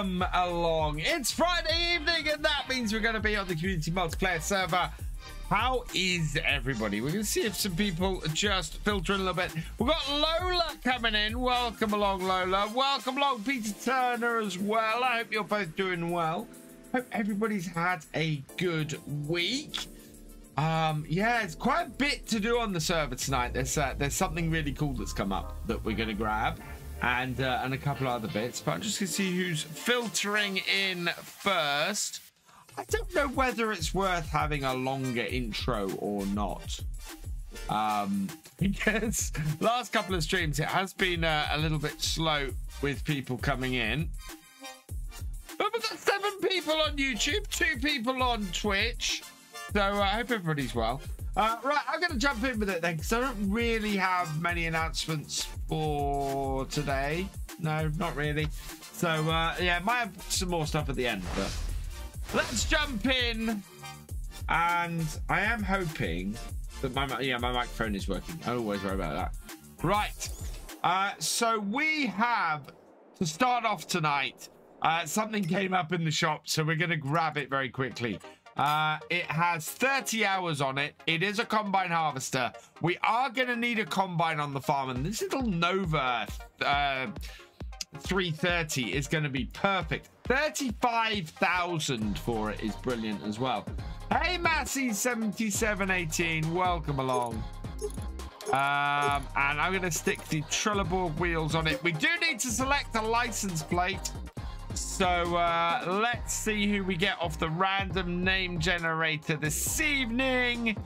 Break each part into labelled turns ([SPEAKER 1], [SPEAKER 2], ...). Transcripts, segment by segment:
[SPEAKER 1] welcome along. It's Friday evening, and that means we're going to be on the community multiplayer server. How is everybody? We're going to see if some people just filter in a little bit. We've got Lola coming in. Welcome along, Lola. Welcome along, Peter Turner, as well. I hope you're both doing well. Hope everybody's had a good week. Um, yeah, it's quite a bit to do on the server tonight. There's uh, there's something really cool that's come up that we're going to grab and uh, and a couple of other bits. But I'm just gonna see who's filtering in first. I don't know whether it's worth having a longer intro or not. Um, because last couple of streams it has been uh, a little bit slow with people coming in. But we've got seven people on YouTube, two people on Twitch. So uh, I hope everybody's well. Uh, right, I'm going to jump in with it then because I don't really have many announcements for today. No, not really. So, uh, yeah, might have some more stuff at the end, but let's jump in. And I am hoping that my yeah my microphone is working. I always worry about that. Right. Uh, so we have to start off tonight. Uh, something came up in the shop, so we're going to grab it very quickly. Uh, it has 30 hours on it. It is a combine harvester. We are going to need a combine on the farm, and this little Nova uh, 330 is going to be perfect. 35,000 for it is brilliant as well. Hey, Massey7718, welcome along. Um, and I'm going to stick the Trelleborg wheels on it. We do need to select a license plate. So uh, let's see who we get off the random name generator this evening.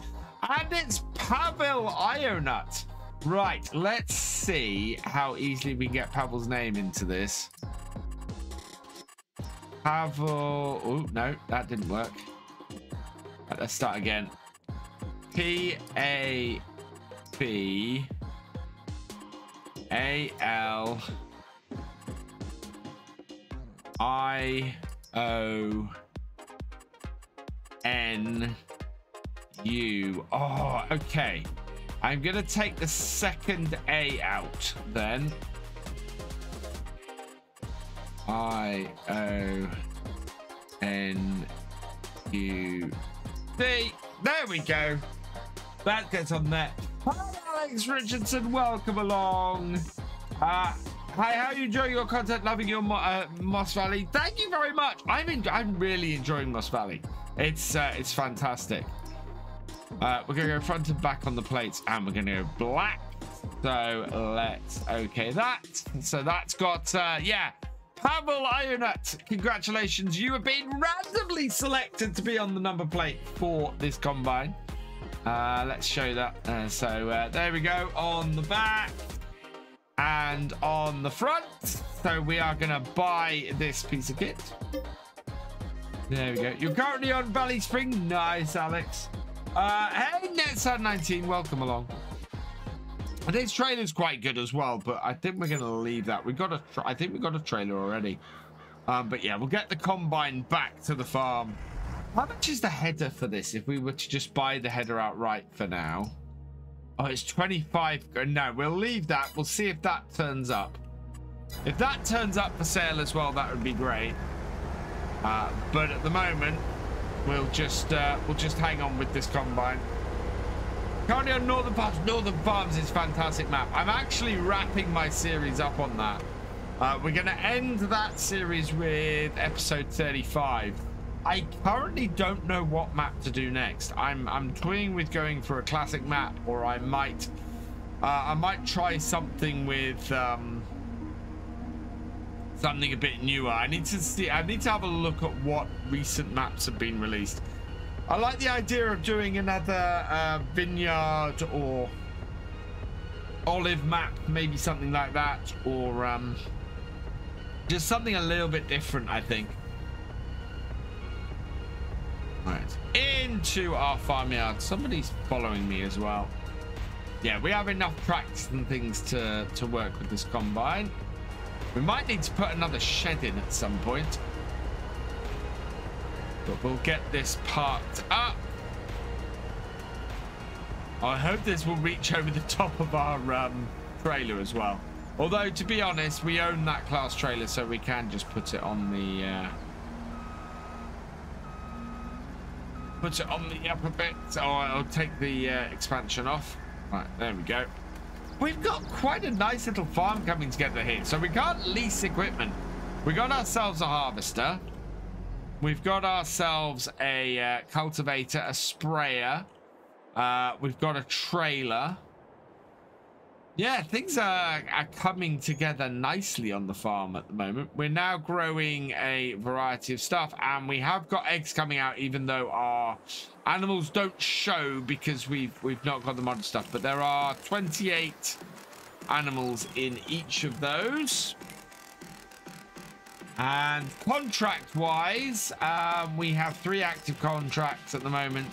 [SPEAKER 1] And it's Pavel Ionut. Right, let's see how easily we get Pavel's name into this. Pavel... Oh, no, that didn't work. Right, let's start again. P-A-B... A-L... I O N U. Oh, okay. I'm going to take the second A out then. I O N U D. There we go. That gets on there. Hi, Alex Richardson. Welcome along. Uh, Hi, how are you enjoying your content? Loving your uh, Moss Valley. Thank you very much. I'm I'm really enjoying Moss Valley. It's uh, it's fantastic. Uh, we're gonna go front and back on the plates, and we're gonna go black. So let's okay that. So that's got uh, yeah. Pavel Ionut, congratulations. You have been randomly selected to be on the number plate for this combine. Uh, let's show that. Uh, so there we go on the back and on the front. So we are going to buy this piece of kit. There we go. You're currently on Valley Spring. Nice, Alex. Uh, hey, Netside19, welcome along. This trailer's quite good as well, but I think we're going to leave that. We got a, I think we got a trailer already. Um, but yeah, we'll get the combine back to the farm. How much is the header for this if we were to just buy the header outright for now? Oh, it's 25. No, we'll leave that. We'll see if that turns up. If that turns up for sale as well, that would be great. Uh, but at the moment, we'll just uh, we'll just hang on with this combine. Currently on Northern Farms. Northern Farms is fantastic map. I'm actually wrapping my series up on that. Uh, we're going to end that series with episode 35. I currently don't know what map to do next. I'm I'm toying with going for a classic map, or I might uh, I might try something with um, something a bit newer. I need to see. I need to have a look at what recent maps have been released. I like the idea of doing another uh, vineyard or olive map, maybe something like that, or um, just something a little bit different. I think. Right. Into our farmyard. Somebody's following me as well. Yeah, we have enough practice and things to, to work with this combine. We might need to put another shed in at some point. But we'll get this parked up. I hope this will reach over the top of our um, trailer as well. Although, to be honest, we own that class trailer, so we can just put it on the... Uh, put it on the upper bit. So I'll take the uh, expansion off. Right, there we go. We've got quite a nice little farm coming together here. So we can't lease equipment. We got ourselves a harvester. We've got ourselves a uh, cultivator, a sprayer. Uh, we've got a trailer. Yeah, things are, are coming together nicely on the farm at the moment. We're now growing a variety of stuff and we have got eggs coming out even though our animals don't show because we've we've not got the modern stuff. But there are 28 animals in each of those. And contract-wise, um, we have three active contracts at the moment.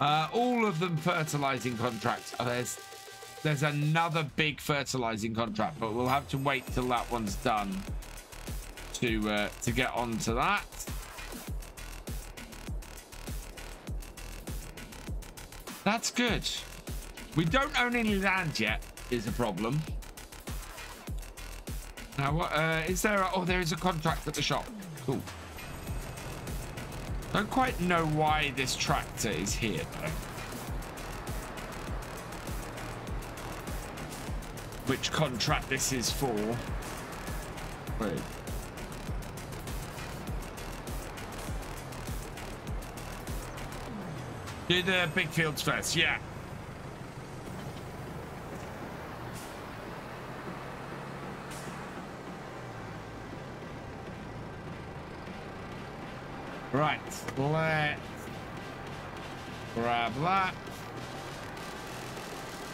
[SPEAKER 1] Uh, all of them fertilizing contracts. Oh, there's there's another big fertilizing contract, but we'll have to wait till that one's done to uh, to get onto that. That's good. We don't own any land yet, is a problem. Now, what uh, is there? A, oh, there is a contract at the shop. Cool. Don't quite know why this tractor is here, though. Which contract this is for. Wait. Do the big fields first, yeah. Right, let's grab that.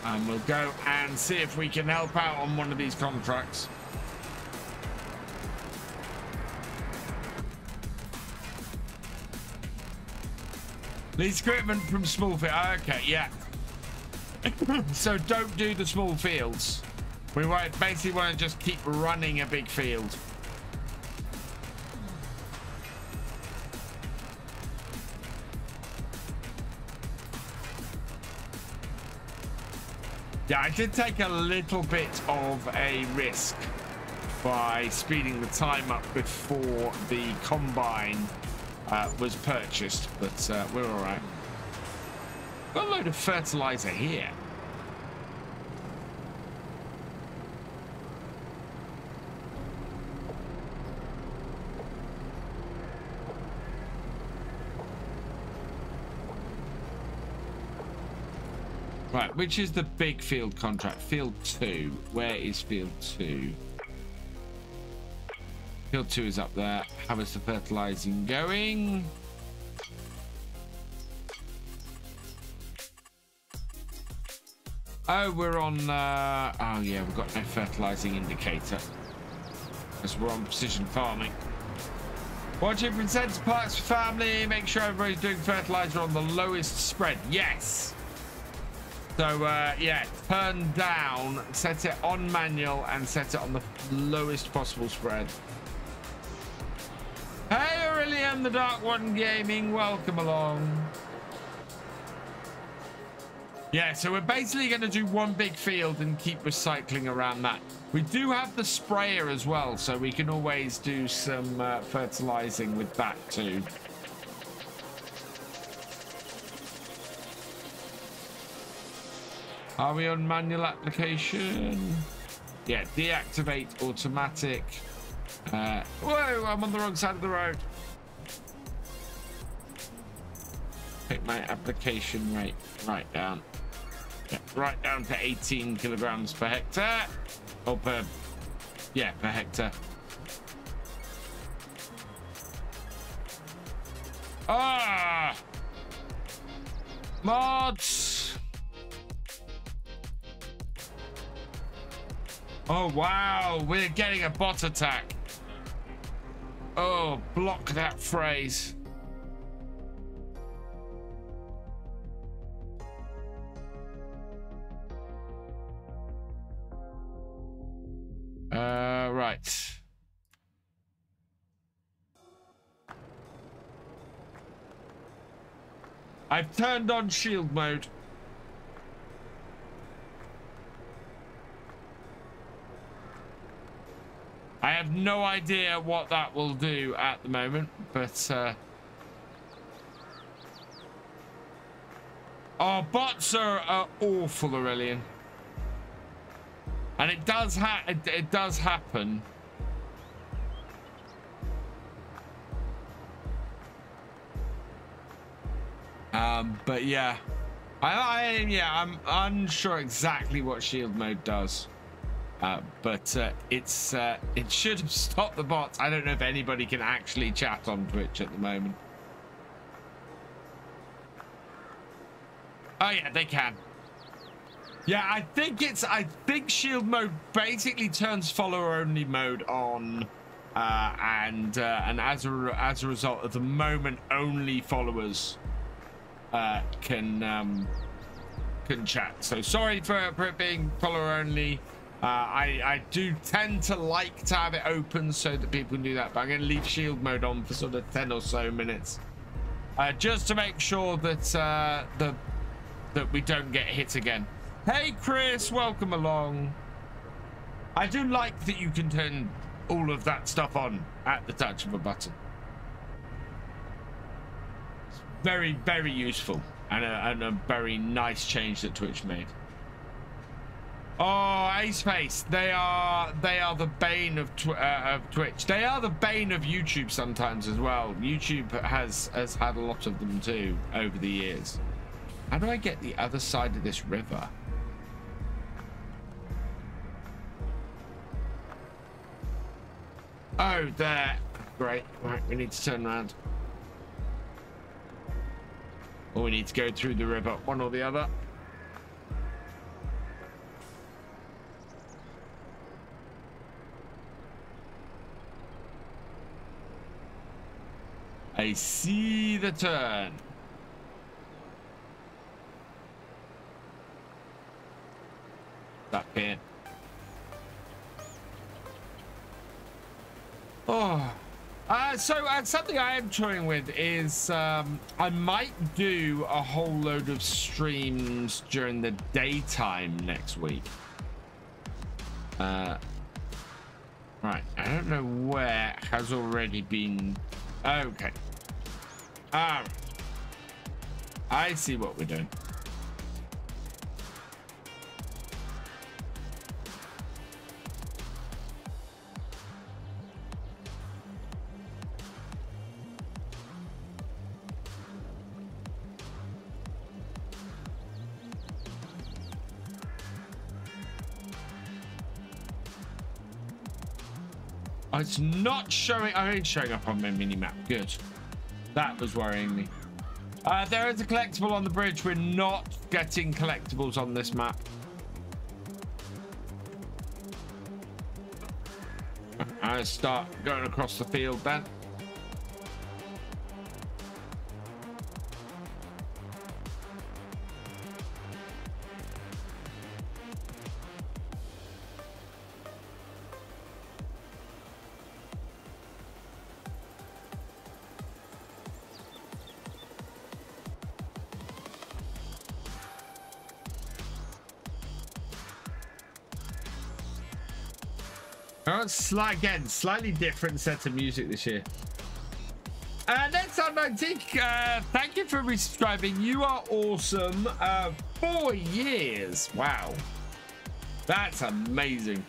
[SPEAKER 1] And we'll go and see if we can help out on one of these contracts. Lease equipment from small field. Ah, okay, yeah. so don't do the small fields. We basically want to just keep running a big field. Yeah, I did take a little bit of a risk by speeding the time up before the combine uh, was purchased, but uh, we're all right. Got a load of fertilizer here. Right, which is the big field contract? Field 2. Where is field 2? Field 2 is up there. How is the fertilizing going? Oh, we're on... Uh, oh, yeah, we've got no fertilizing indicator. Because we're on precision farming. Watching incentives, parts for family. Make sure everybody's doing fertilizer on the lowest spread. Yes! So, uh, yeah, turn down, set it on manual, and set it on the lowest possible spread. Hey, Aurelian, the Dark One Gaming, welcome along. Yeah, so we're basically going to do one big field and keep recycling around that. We do have the sprayer as well, so we can always do some uh, fertilizing with that too. Are we on manual application? Yeah, deactivate automatic. Uh, whoa, I'm on the wrong side of the road. Take my application rate right down. Yeah, right down to 18 kilograms per hectare. Or per, yeah, per hectare. Ah! Mods! Oh, wow. We're getting a bot attack. Oh, block that phrase. Uh, right. I've turned on shield mode. I have no idea what that will do at the moment, but uh, our bots are, are awful, Aurelian, and it does ha it, it does happen. Um, but yeah, I, I yeah, I'm unsure exactly what shield mode does. Uh, but uh, it's uh, it should have stopped the bots. I don't know if anybody can actually chat on Twitch at the moment. Oh yeah, they can. Yeah, I think it's I think shield mode basically turns follower only mode on, uh, and uh, and as a as a result, at the moment, only followers can um, can chat. So sorry for, for it being follower only. Uh, I, I do tend to like to have it open so that people can do that, but I'm going to leave shield mode on for sort of 10 or so minutes. Uh, just to make sure that uh, the that we don't get hit again. Hey, Chris, welcome along. I do like that you can turn all of that stuff on at the touch of a button. It's very, very useful and a, and a very nice change that Twitch made. Oh, Ace Face, they are they are the bane of tw uh, of Twitch. They are the bane of YouTube sometimes as well. YouTube has has had a lot of them too over the years. How do I get the other side of this river? Oh, there. Great. Right, we need to turn around. Or we need to go through the river, one or the other. I see the turn. Up here. Oh. Uh, so uh, something I am toying with is um, I might do a whole load of streams during the daytime next week. Uh, right, I don't know where has already been. Okay. I see what we're doing. It's not showing. Oh, it's showing up on my mini map. Good. That was worrying me. Uh, there is a collectible on the bridge. We're not getting collectibles on this map. I start going across the field then. Slight again, slightly different set of music this year. Uh, next on 19, uh, thank you for resubscribing. You are awesome. Uh, four years. Wow. That's amazing.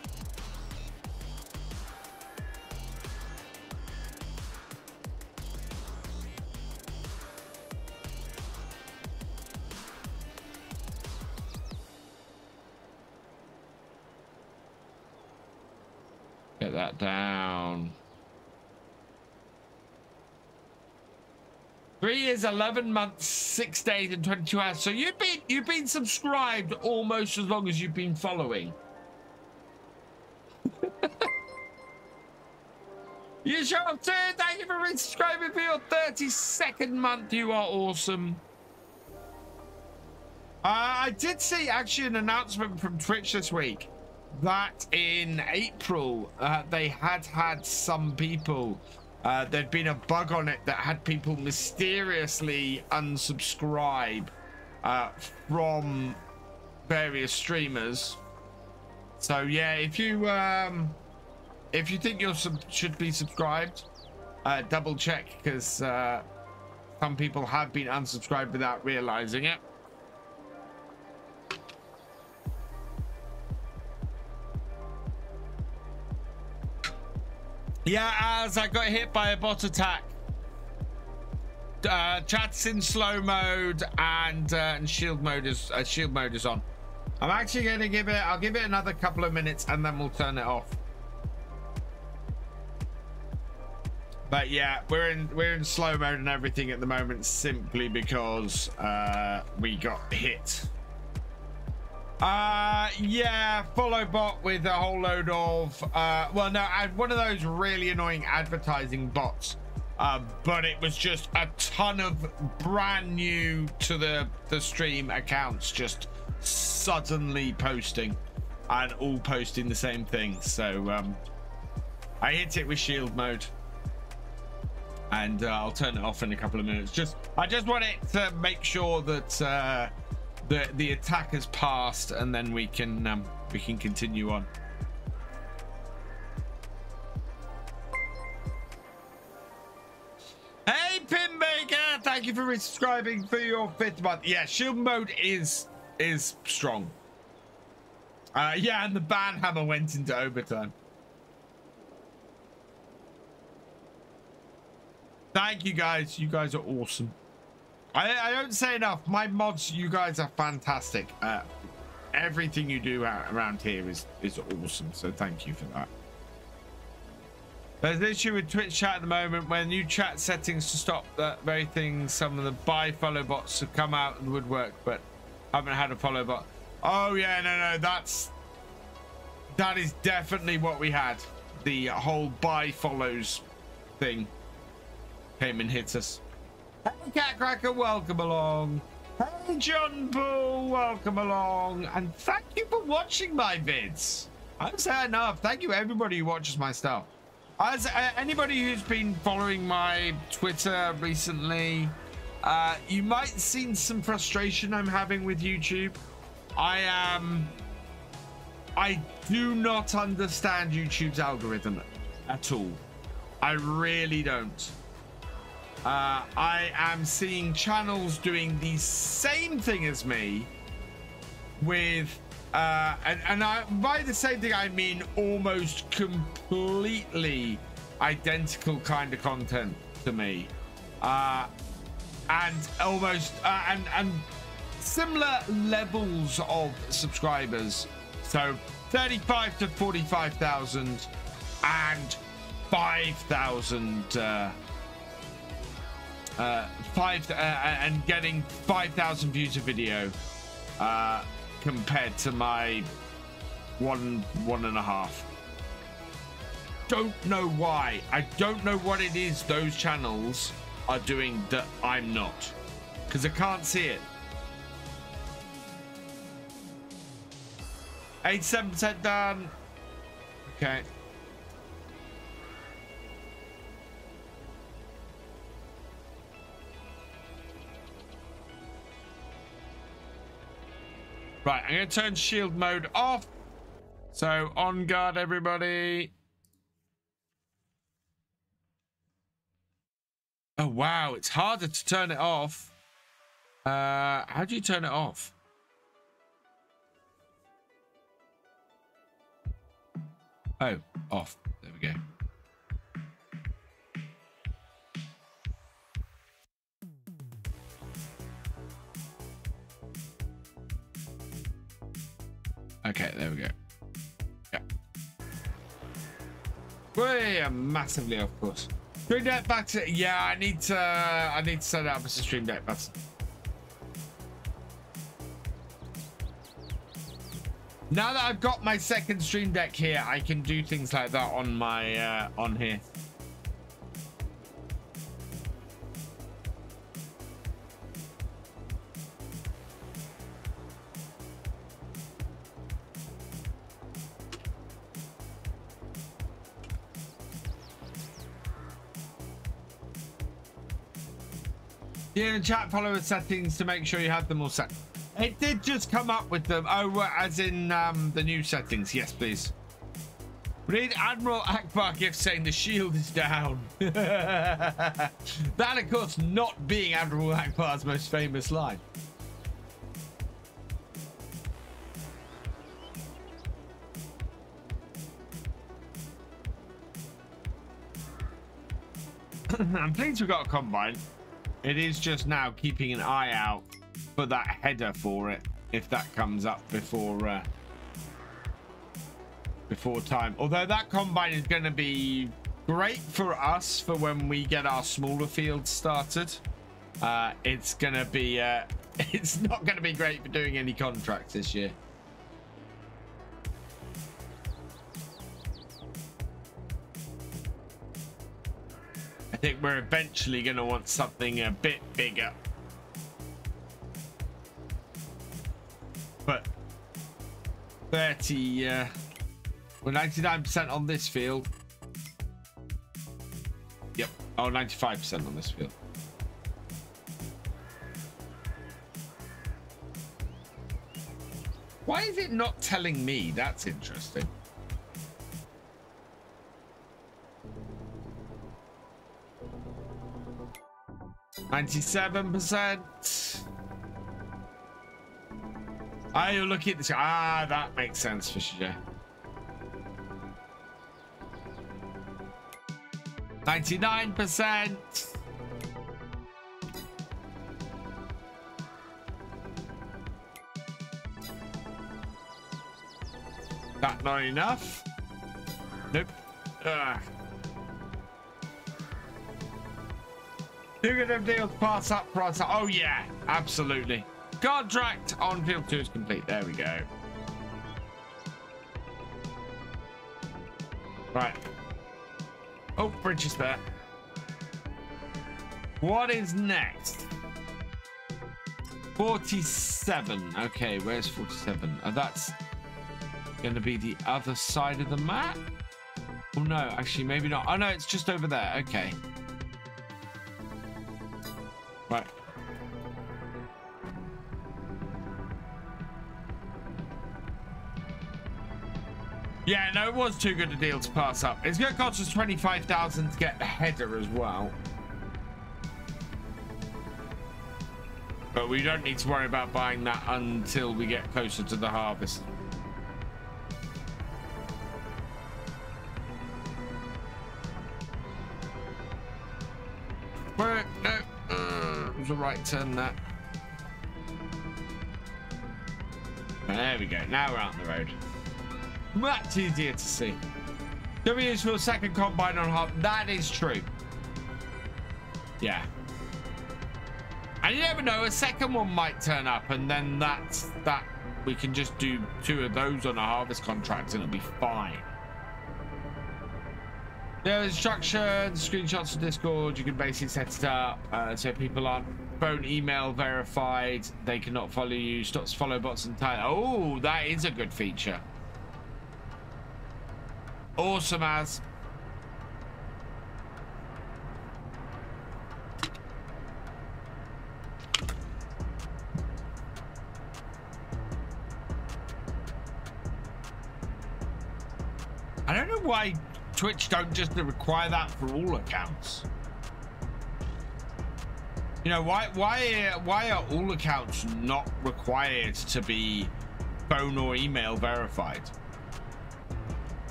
[SPEAKER 1] Years, 11 months, six days, and 22 hours. So you've been you've been subscribed almost as long as you've been following. you show up too. Thank you for resubscribing for your 32nd month. You are awesome. Uh, I did see actually an announcement from Twitch this week that in April uh, they had had some people. Uh, there'd been a bug on it that had people mysteriously unsubscribe uh, from various streamers. So yeah, if you um, if you think you should be subscribed, uh, double check because uh, some people have been unsubscribed without realizing it. Yeah, as I got hit by a bot attack. Uh, chat's in slow mode and, uh, and shield mode is uh, shield mode is on. I'm actually going to give it. I'll give it another couple of minutes and then we'll turn it off. But yeah, we're in we're in slow mode and everything at the moment simply because uh, we got hit. Uh, yeah, follow bot with a whole load of uh, well, no, I one of those really annoying advertising bots. Uh, but it was just a ton of brand new to the the stream accounts just suddenly posting and all posting the same thing. So um, I hit it with shield mode and uh, I'll turn it off in a couple of minutes. Just I just want it to make sure that uh, the the attack has passed, and then we can um, we can continue on. Hey, Pinbaker! Thank you for resubscribing for your fifth month. Yeah, shield mode is is strong. Uh, yeah, and the ban hammer went into overtime. Thank you guys. You guys are awesome. I, I don't say enough. My mods, you guys are fantastic. Uh, everything you do around here is, is awesome. So thank you for that. There's an issue with Twitch chat at the moment where new chat settings to stop that very thing. Some of the buy follow bots have come out and would work, but haven't had a follow bot. Oh yeah, no, no, that's that is definitely what we had. The whole buy follows thing came and hit us. Hey, Catcracker, welcome along. Hey, John Bull, welcome along. And thank you for watching my vids. I'm saying enough. Thank you, everybody who watches my stuff. As uh, anybody who's been following my Twitter recently, uh, you might have seen some frustration I'm having with YouTube. I am. Um, I do not understand YouTube's algorithm at all. I really don't. Uh, I am seeing channels doing the same thing as me with uh, and, and I, by the same thing I mean almost completely identical kind of content to me. Uh, and almost uh, and and similar levels of subscribers. So 35 to 45,000 and 5,000 uh, uh, five uh, and getting 5,000 views a video uh, compared to my one one and a half. Don't know why. I don't know what it is those channels are doing that I'm not, because I can't see it. 87% done. Okay. Right, I'm going to turn shield mode off. So on guard, everybody. Oh, wow. It's harder to turn it off. Uh, how do you turn it off? Oh, off. There we go. Okay, there we go. Yeah. Way massively, of course. Stream Deck to yeah. I need to. I need to set up as a Stream Deck button. Now that I've got my second Stream Deck here, I can do things like that on my uh, on here. Yeah, the chat follower settings to make sure you have them all set. It did just come up with them. Oh, as in um, the new settings. Yes, please. Need Admiral Ackbar gift saying the shield is down. that, of course, not being Admiral Ackbar's most famous line. I'm pleased we got a combine. It is just now keeping an eye out for that header for it if that comes up before uh, before time. Although that combine is going to be great for us for when we get our smaller fields started. Uh, it's going to be uh, it's not going to be great for doing any contracts this year. Think we're eventually going to want something a bit bigger. But 30, uh, we're 99% on this field. Yep. Oh, 95% on this field. Why is it not telling me? That's interesting. 97%. Ah, you're looking at this. Ah, that makes sense sure. 99%. That not enough? Nope. Ugh. Two of them deals pass up, pass up. Oh, yeah, absolutely. Contract on field two is complete. There we go. Right. Oh, bridge is there. What is next? 47. Okay, where's 47? Oh, that's going to be the other side of the map? Oh, no, actually, maybe not. Oh, no, it's just over there. Okay. Yeah, no, it was too good a deal to pass up. It's going to cost us 25,000 to get the header as well. But we don't need to worry about buying that until we get closer to the harvest. Turn that. There we go. Now we're out on the road. Much easier to see. W is for a second combine on half. That is true. Yeah. And you never know, a second one might turn up, and then that's that. We can just do two of those on a harvest contract, and it'll be fine. There are instructions, screenshots of Discord. You can basically set it up uh, so people aren't phone email verified. They cannot follow you. Stops follow bots entirely. Oh, that is a good feature. Awesome as. I don't know why Twitch don't just require that for all accounts. You know, why why uh, why are all accounts not required to be phone or email verified?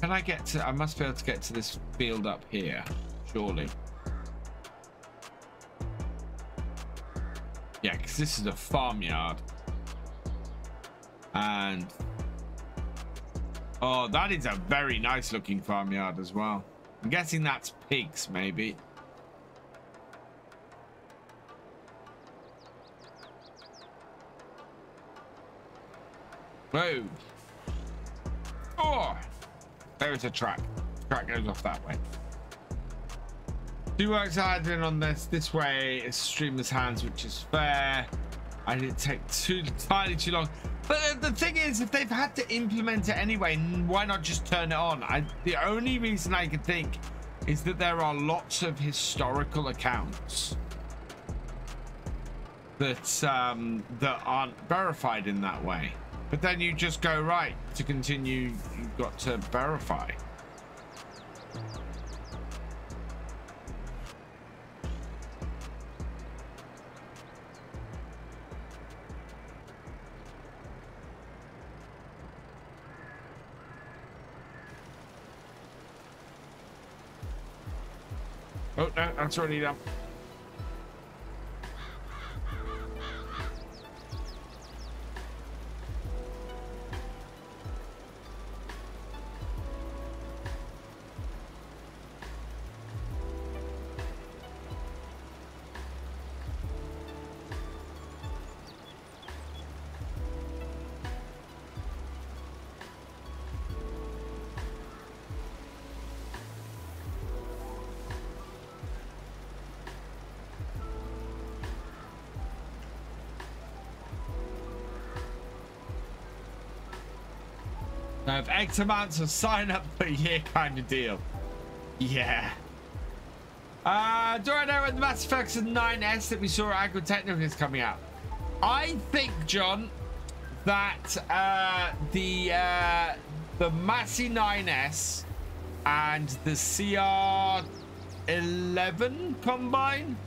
[SPEAKER 1] Can I get to I must be able to get to this field up here, surely. This is a farmyard. And... Oh, that is a very nice looking farmyard as well. I'm guessing that's pigs, maybe. Whoa. Oh! There's a track. The Track goes off that way. Two works hard on this. This way is streamer's hands, which is fair. I didn't take too entirely too long. But the thing is, if they've had to implement it anyway, why not just turn it on? I, the only reason I could think is that there are lots of historical accounts that um, that aren't verified in that way. But then you just go right to continue. You've got to verify. Oh, X amount of sign up per year kind of deal. Yeah. Uh, do I know when the Mass Effect 9S that we saw at Agritechnica is coming out? I think, John, that uh, the uh, the Massey 9S and the CR11 combine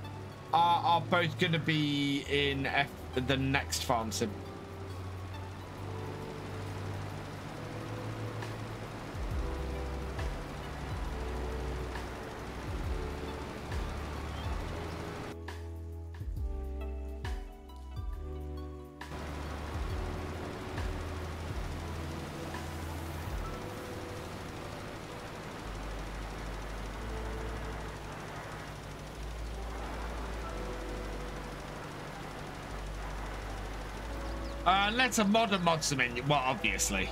[SPEAKER 1] are, are both going to be in F the next farm sim. Unless a modern mods them in, well, obviously.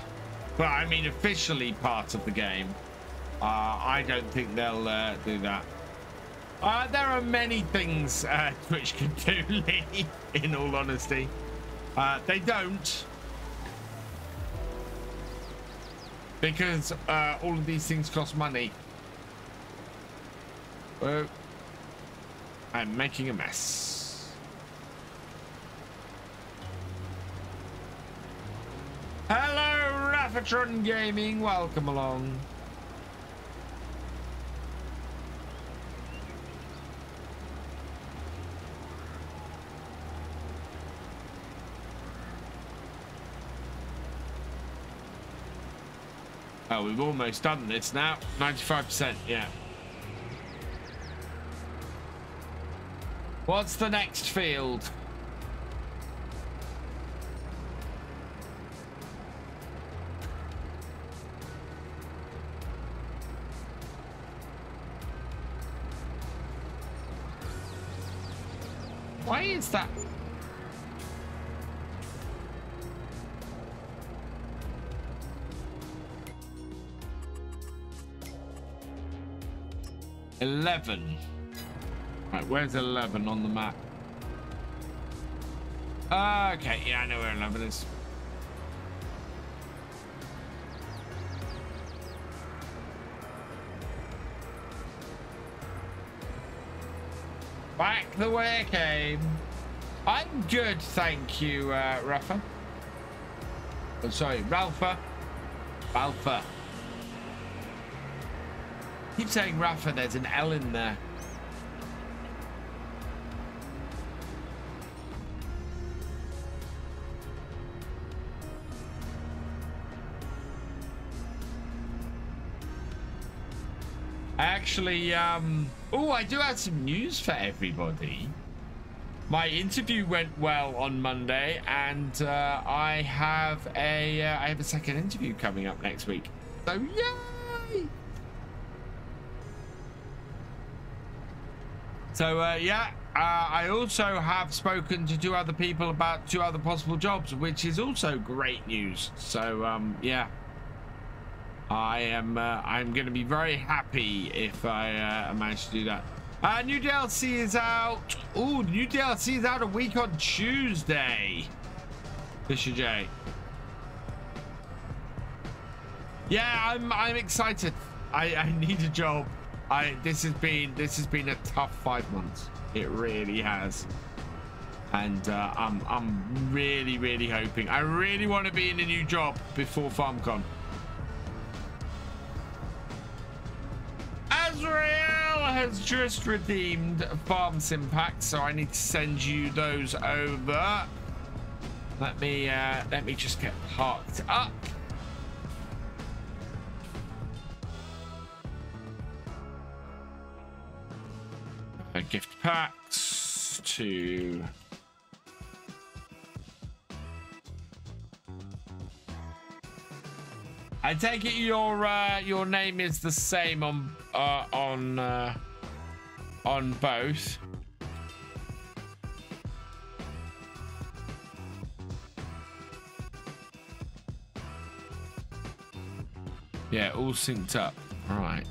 [SPEAKER 1] But I mean, officially part of the game. Uh, I don't think they'll uh, do that. Uh, there are many things uh, Twitch can do, Lee, in all honesty. Uh, they don't. Because uh, all of these things cost money. Oh, I'm making a mess. Hello, Gaming. Welcome along. Oh, we've almost done this now. 95%, yeah. What's the next field? Eleven. Right, where's eleven on the map? Uh, okay, yeah, I know where eleven is. Back the way I came. I'm good, thank you, uh, Rafa. Oh, sorry, Ralpha. Ralpha. Keep saying Rafa, there's an L in there. actually, um, oh, I do have some news for everybody. My interview went well on Monday, and uh, I have a uh, I have a second interview coming up next week. So yay! So uh, yeah, uh, I also have spoken to two other people about two other possible jobs, which is also great news. So um, yeah. I am uh, I'm going to be very happy if I uh, manage to do that. Uh, new DLC is out. Oh, new DLC is out a week on Tuesday. Fisher J. Yeah, I'm I'm excited. I, I need a job. I this has been this has been a tough five months. It really has. And uh, I'm I'm really really hoping. I really want to be in a new job before FarmCon. Azrael has just redeemed Farm Sim packs, so I need to send you those over. Let me uh, let me just get parked up. A gift packs to I take it your uh, your name is the same on uh, on uh, on both. Yeah, all synced up. Right.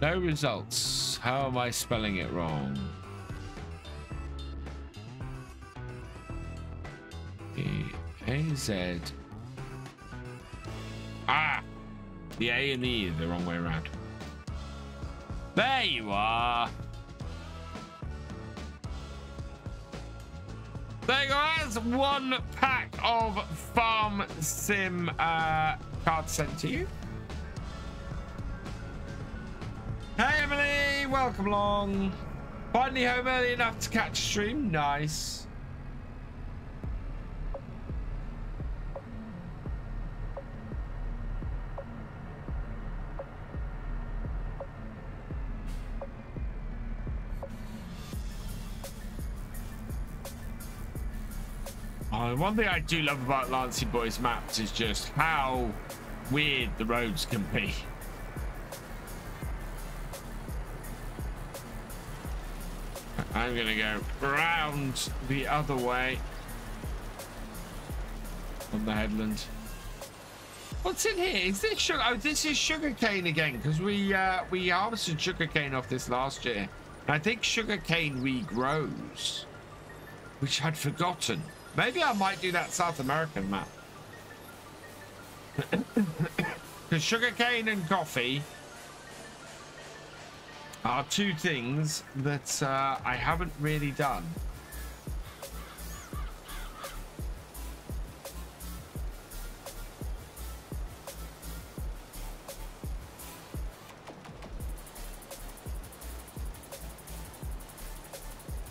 [SPEAKER 1] No results. How am I spelling it wrong? A Z. Ah! The A and E are the wrong way around. There you are! There you go. That's one pack of Farm Sim uh, cards sent to you. Hey, Emily! Welcome along. Finally home early enough to catch stream. Nice. One thing I do love about Lancy Boys maps is just how weird the roads can be. I'm gonna go round the other way on the headland. What's in here? Is this sugar? Oh, this is sugarcane again because we uh, we harvested sugarcane off this last year. I think sugarcane regrows, which I'd forgotten. Maybe I might do that South American map. Because sugarcane and coffee are two things that uh, I haven't really done.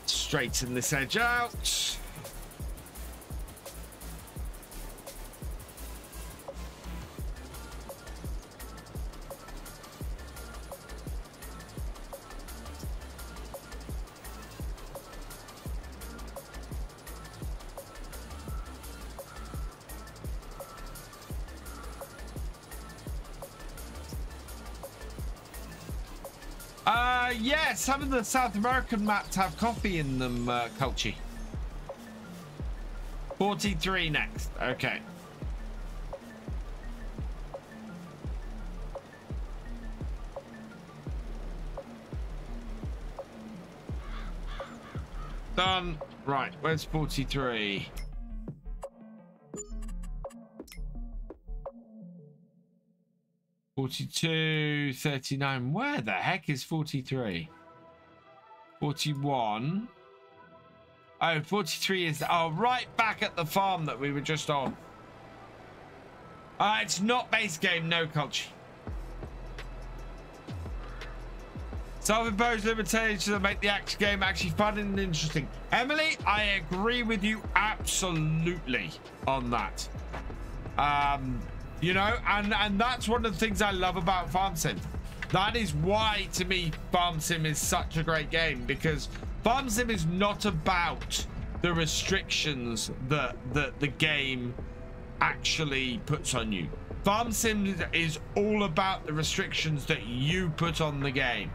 [SPEAKER 1] Straighten this edge out. Some of the South American maps have coffee in them, uh, Culchi. 43 next. Okay. Done. Right, where's 43? 42, 39. Where the heck is 43? 41. Oh, 43 is... Oh, right back at the farm that we were just on. Uh, it's not base game, no culture. Self-imposed limitations that make the action game actually fun and interesting. Emily, I agree with you absolutely on that. Um, you know, and, and that's one of the things I love about Farm. That is why, to me, Farm Sim is such a great game because Farm Sim is not about the restrictions that, that the game actually puts on you. Farm Sim is all about the restrictions that you put on the game.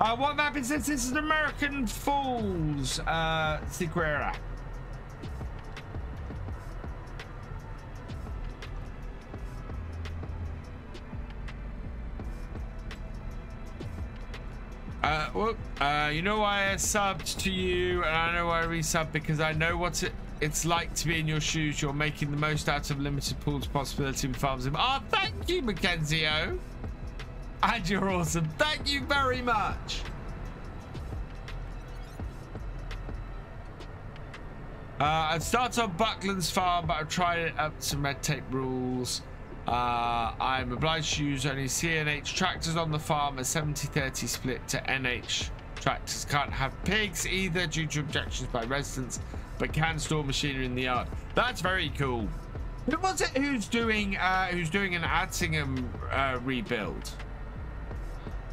[SPEAKER 1] Uh, what map is this? This is American Falls, uh. Well, uh, you know why I subbed to you, and I know why I resubbed because I know what it. it's like to be in your shoes. You're making the most out of limited pools possibility with farms. Oh, thank you, Mackenzio. And you're awesome. Thank you very much. Uh, I start on Buckland's farm, but I've tried it up to red tape rules. Uh, I'm obliged to use only CNH tractors on the farm. A 70-30 split to NH tractors can't have pigs either due to objections by residents, but can store machinery in the yard. That's very cool. Who was it who's doing uh, who's doing an Adsingham uh, rebuild?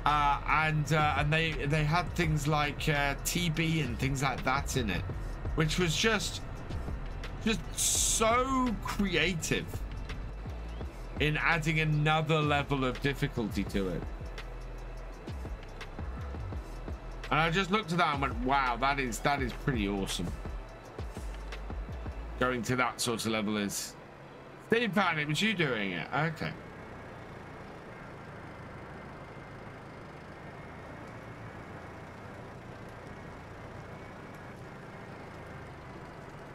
[SPEAKER 1] Uh, and uh, and they they had things like uh, TB and things like that in it, which was just just so creative in adding another level of difficulty to it. And I just looked at that and went, wow, that is that is pretty awesome. Going to that sort of level is Steve Pan, it was you doing it. Okay.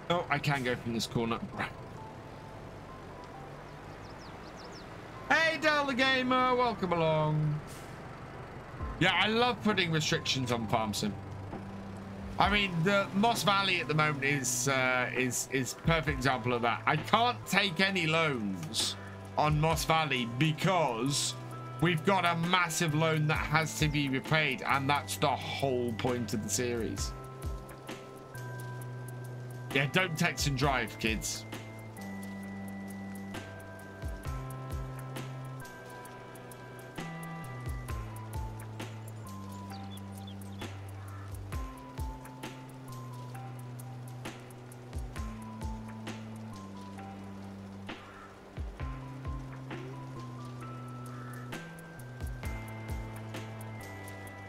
[SPEAKER 1] Oh, I can go from this corner. Hey, Del the Gamer, welcome along. Yeah, I love putting restrictions on farm sim. I mean, the Moss Valley at the moment is uh, is is perfect example of that. I can't take any loans on Moss Valley because we've got a massive loan that has to be repaid, and that's the whole point of the series. Yeah, don't text and drive, kids.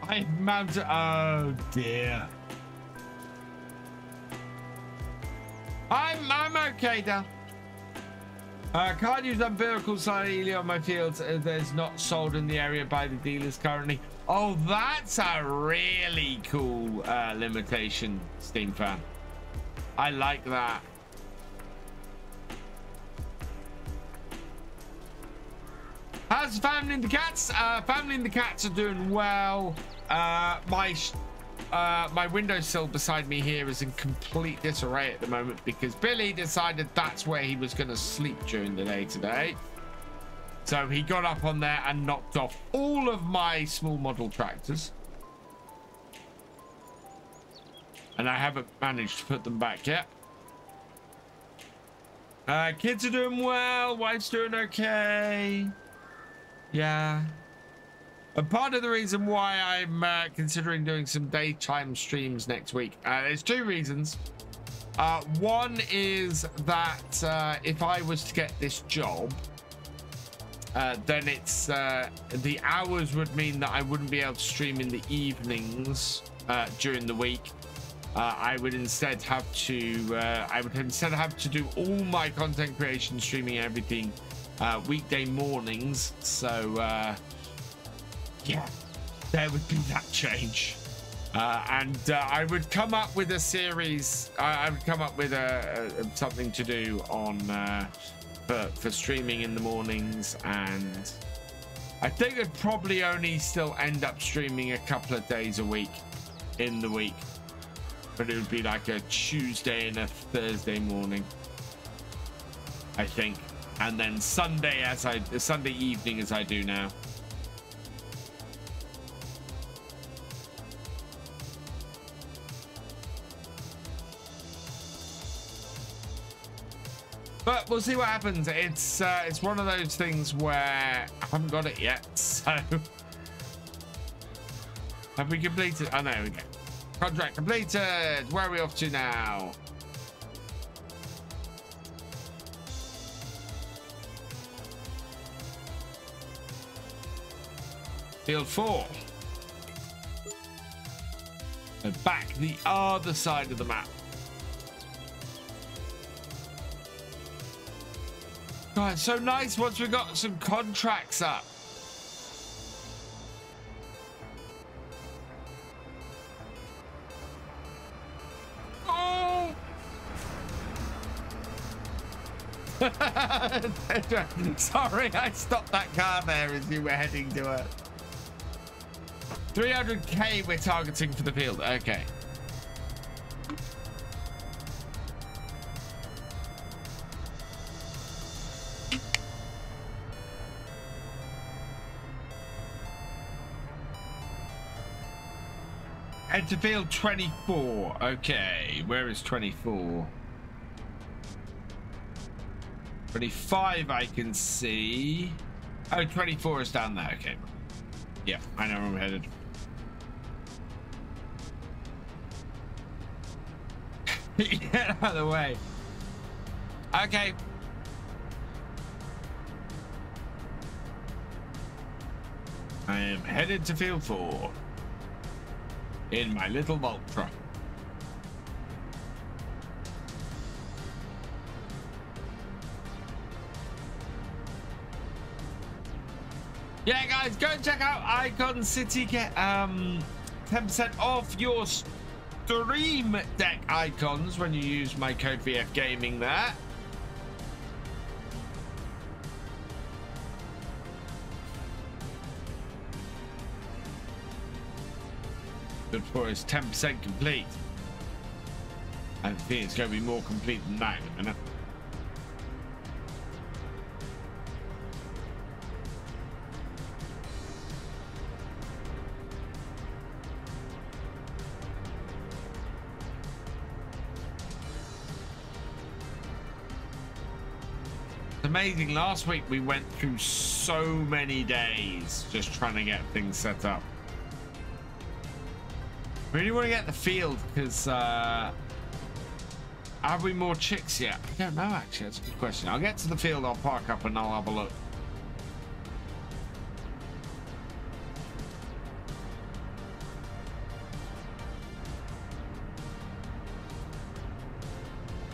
[SPEAKER 1] I mounted. Oh dear. I'm I'm okay now. Uh, can't use umbilical silene on my fields. There's not sold in the area by the dealers currently. Oh, that's a really cool uh, limitation, Steam fan. I like that. How's family and the cats? Uh, family and the cats are doing well. Uh, my uh, my windowsill beside me here is in complete disarray at the moment because Billy decided that's where he was going to sleep during the day today. So he got up on there and knocked off all of my small model tractors. And I haven't managed to put them back yet. Uh, kids are doing well. Wife's doing okay. Yeah. And part of the reason why I'm uh, considering doing some daytime streams next week, uh, there's two reasons. Uh, one is that uh, if I was to get this job, uh, then it's uh, the hours would mean that I wouldn't be able to stream in the evenings during the week. I would instead have to I would instead have to do all my content creation, streaming, everything weekday mornings. So yeah, there would be that change. Uh, and uh, I would come up with a series. I would come up with a, a something to do on uh, for, for streaming in the mornings, and I think I'd probably only still end up streaming a couple of days a week in the week, but it would be like a Tuesday and a Thursday morning, I think, and then Sunday as I Sunday evening as I do now. But we'll see what happens. It's uh, it's one of those things where I haven't got it yet. So have we completed? Oh, there we go. Contract completed. Where are we off to now? Field four. And back the other side of the map. So nice once we got some contracts up. Oh! Sorry, I stopped that car there as you were heading to it. 300k we're targeting for the field. Okay. To field 24. Okay, where is 24? 25 I can see. Oh, 24 is down there. Okay. Yeah, I know where I'm headed. Get out of the way. Okay. I am headed to field four in my little Valtra. Yeah, guys, go and check out Icon City. Get um 10% off your stream deck icons when you use my code VF Gaming there. Good for us, 10% complete. I think it's going to be more complete than that in a minute. amazing. Last week we went through so many days just trying to get things set up. Really want to get the field because uh, have we more chicks yet? I don't know actually. That's a good question. I'll get to the field. I'll park up and I'll have a look.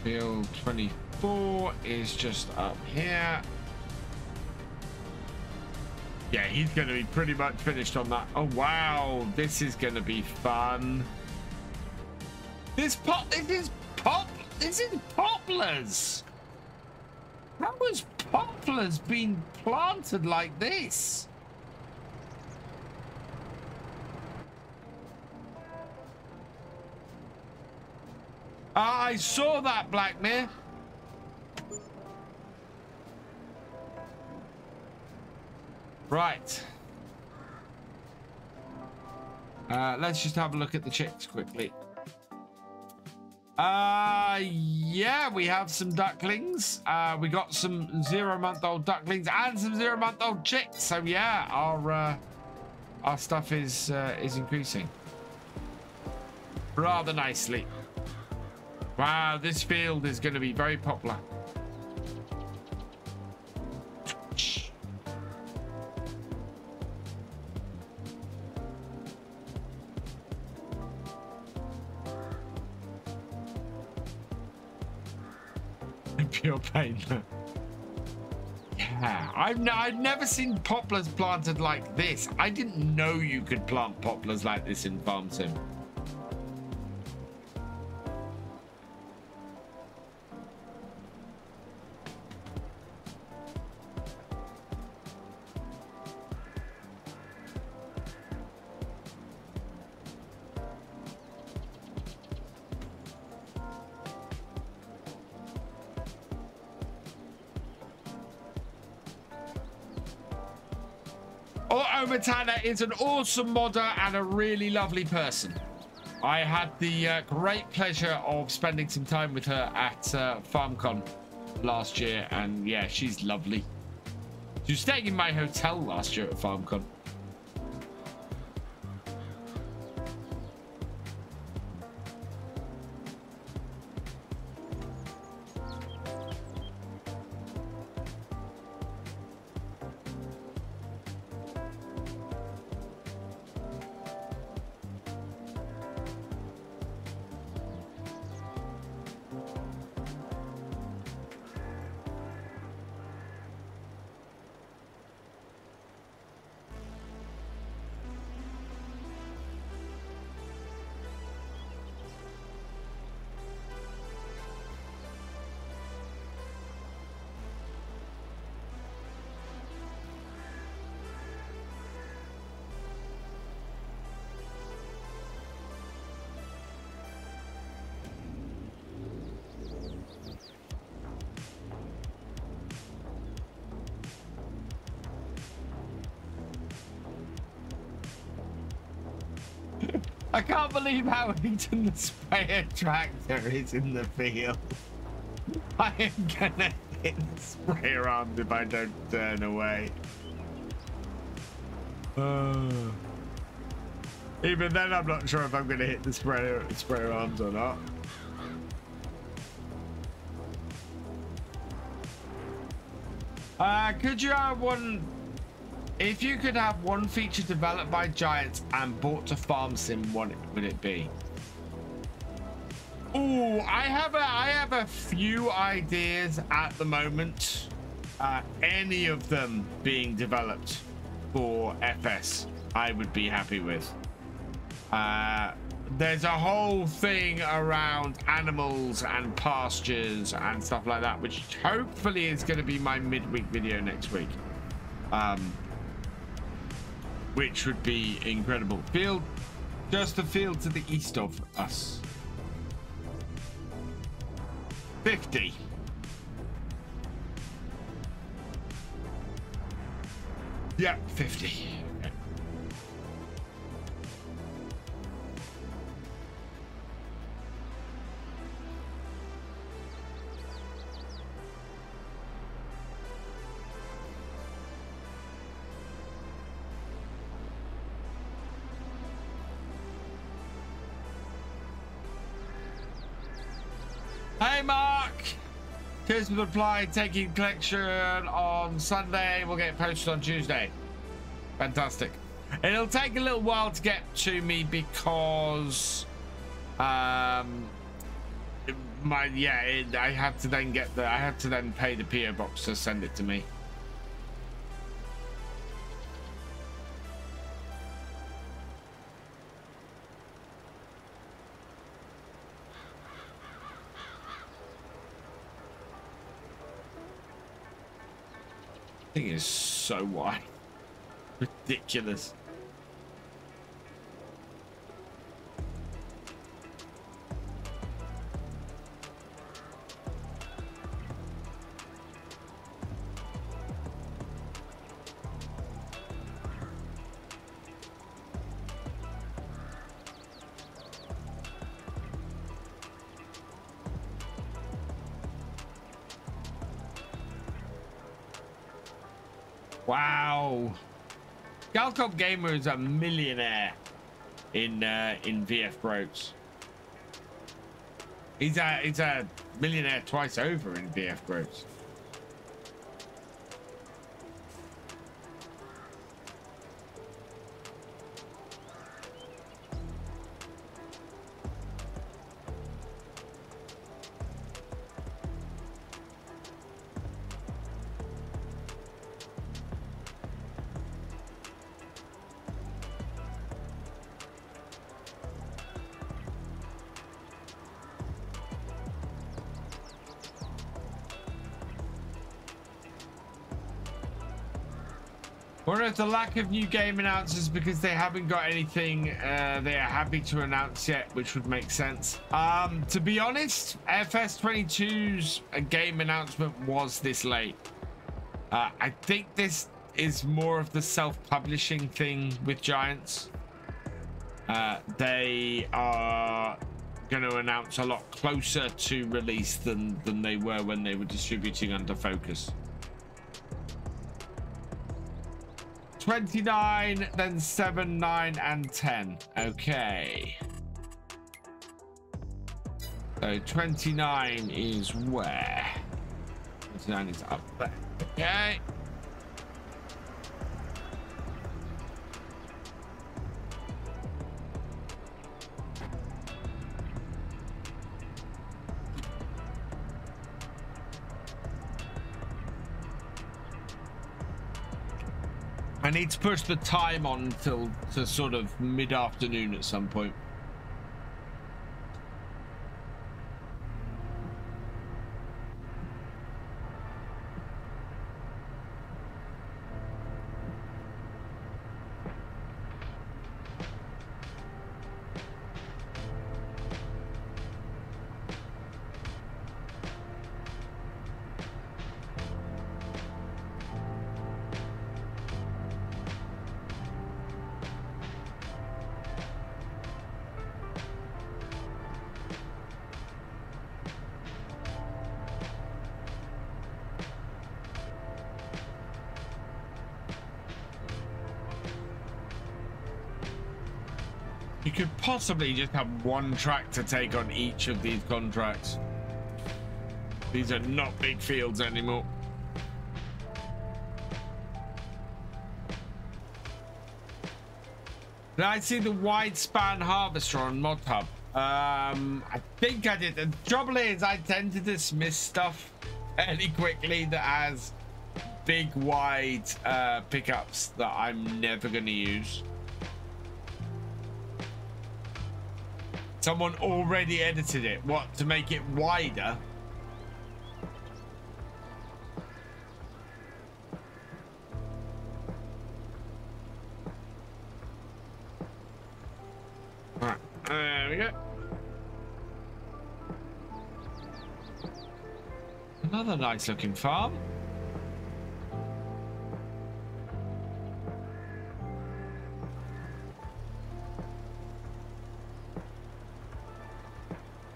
[SPEAKER 1] Field 24 is just up here. Yeah, he's going to be pretty much finished on that. Oh, wow. This is going to be fun. This pop, this is pop, this is poplars. How has poplars been planted like this? Ah, I saw that, Blackmere. Right. Uh, let's just have a look at the chicks quickly. Uh, yeah, we have some ducklings. Uh, we got some zero-month-old ducklings and some zero-month-old chicks. So yeah, our uh, our stuff is uh, is increasing rather nicely. Wow, this field is going to be very popular. Yeah, I've, n I've never seen poplars planted like this. I didn't know you could plant poplars like this in Farm Sim. Is an awesome modder and a really lovely person. I had the uh, great pleasure of spending some time with her at uh, FarmCon last year, and yeah, she's lovely. She was staying in my hotel last year at FarmCon. I can't believe how Eaton the sprayer tractor is in the field. I am gonna hit the sprayer arms if I don't turn away. Uh, even then, I'm not sure if I'm gonna hit the sprayer sprayer arms or not. Uh, could you have one if you could have one feature developed by Giants and brought to Farm Sim, what would it be? Oh, I have a I have a few ideas at the moment. Uh, any of them being developed for FS, I would be happy with. Uh, there's a whole thing around animals and pastures and stuff like that, which hopefully is going to be my midweek video next week. Um, which would be incredible. Field, just a field to the east of us. 50. Yeah, 50. For the reply. Taking collection on Sunday. We'll get posted on Tuesday. Fantastic. It'll take a little while to get to me because, um, my yeah, it, I have to then get the I have to then pay the PO box to send it to me. Thing is so wide. Ridiculous. Wow. Galcop Gamer is a millionaire in uh, in VF Bros. He's a he's a millionaire twice over in VF Bros. The lack of new game announcers because they haven't got anything uh, they are happy to announce yet, which would make sense. Um, to be honest, FS22's uh, game announcement was this late. Uh, I think this is more of the self-publishing thing with Giants. Uh, they are going to announce a lot closer to release than, than they were when they were distributing under Focus. 29, then 7, 9, and 10. Okay. So 29 is where? 29 is up there. Okay. Need to push the time on until to sort of mid-afternoon at some point. Possibly just have one track to take on each of these contracts. These are not big fields anymore. Now I see the wide span harvester on mod hub. Um, I think I did. The trouble is I tend to dismiss stuff fairly quickly that has big wide uh, pickups that I'm never going to use. Someone already edited it. What, to make it wider? Right, we go. Another nice looking farm.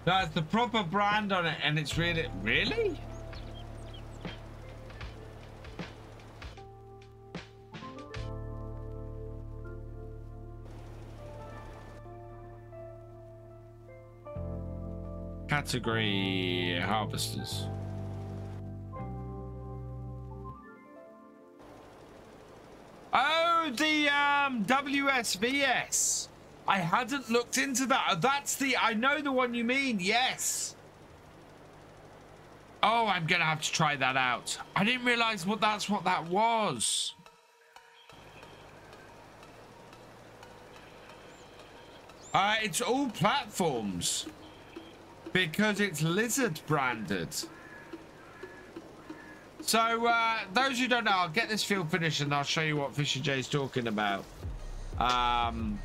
[SPEAKER 1] That's the proper brand on it, and it's really, really? Category harvesters. Oh, the um, WSVS. I hadn't looked into that. That's the, I know the one you mean. Yes. Oh, I'm going to have to try that out. I didn't realize what that's what that was. Uh, it's all platforms because it's Lizard branded. So, uh, those who don't know, I'll get this field finished and I'll show you what Fisher J's talking about. Um,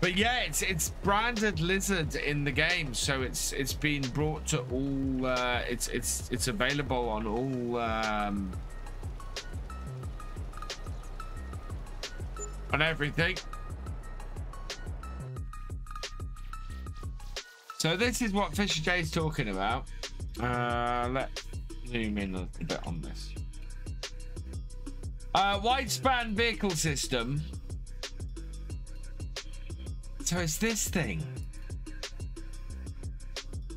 [SPEAKER 1] but yeah, it's it's branded lizard in the game, so it's it's been brought to all. Uh, it's it's it's available on all. Um, on everything. So this is what Fisher J is talking about. Uh, let's zoom in a little bit on this. Uh, wide span vehicle system so it's this thing.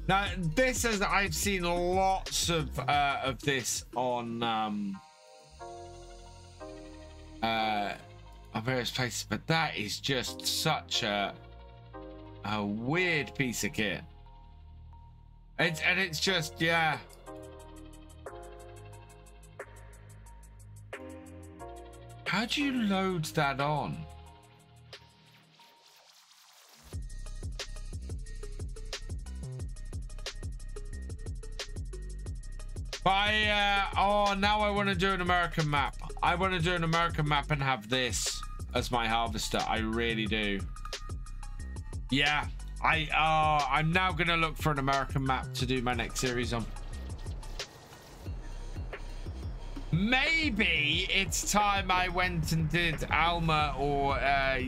[SPEAKER 1] Now, this is, I've seen lots of, uh, of this on, um, uh, on various places, but that is just such a, a weird piece of kit. It's, and it's just, yeah. How do you load that on? I, uh, oh, now I want to do an American map. I want to do an American map and have this as my harvester. I really do. Yeah, I, uh, I'm now going to look for an American map to do my next series on. Maybe it's time I went and did Alma or uh.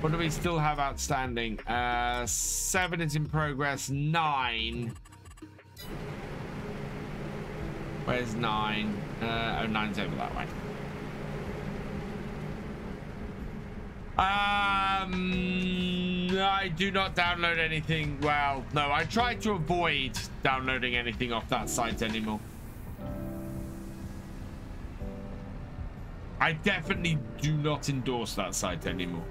[SPEAKER 1] What do we still have outstanding? Uh, seven is in progress. Nine. Where's nine? Uh, oh, nine's over that way. Um, I do not download anything. Well, no, I try to avoid downloading anything off that site anymore. I definitely do not endorse that site anymore.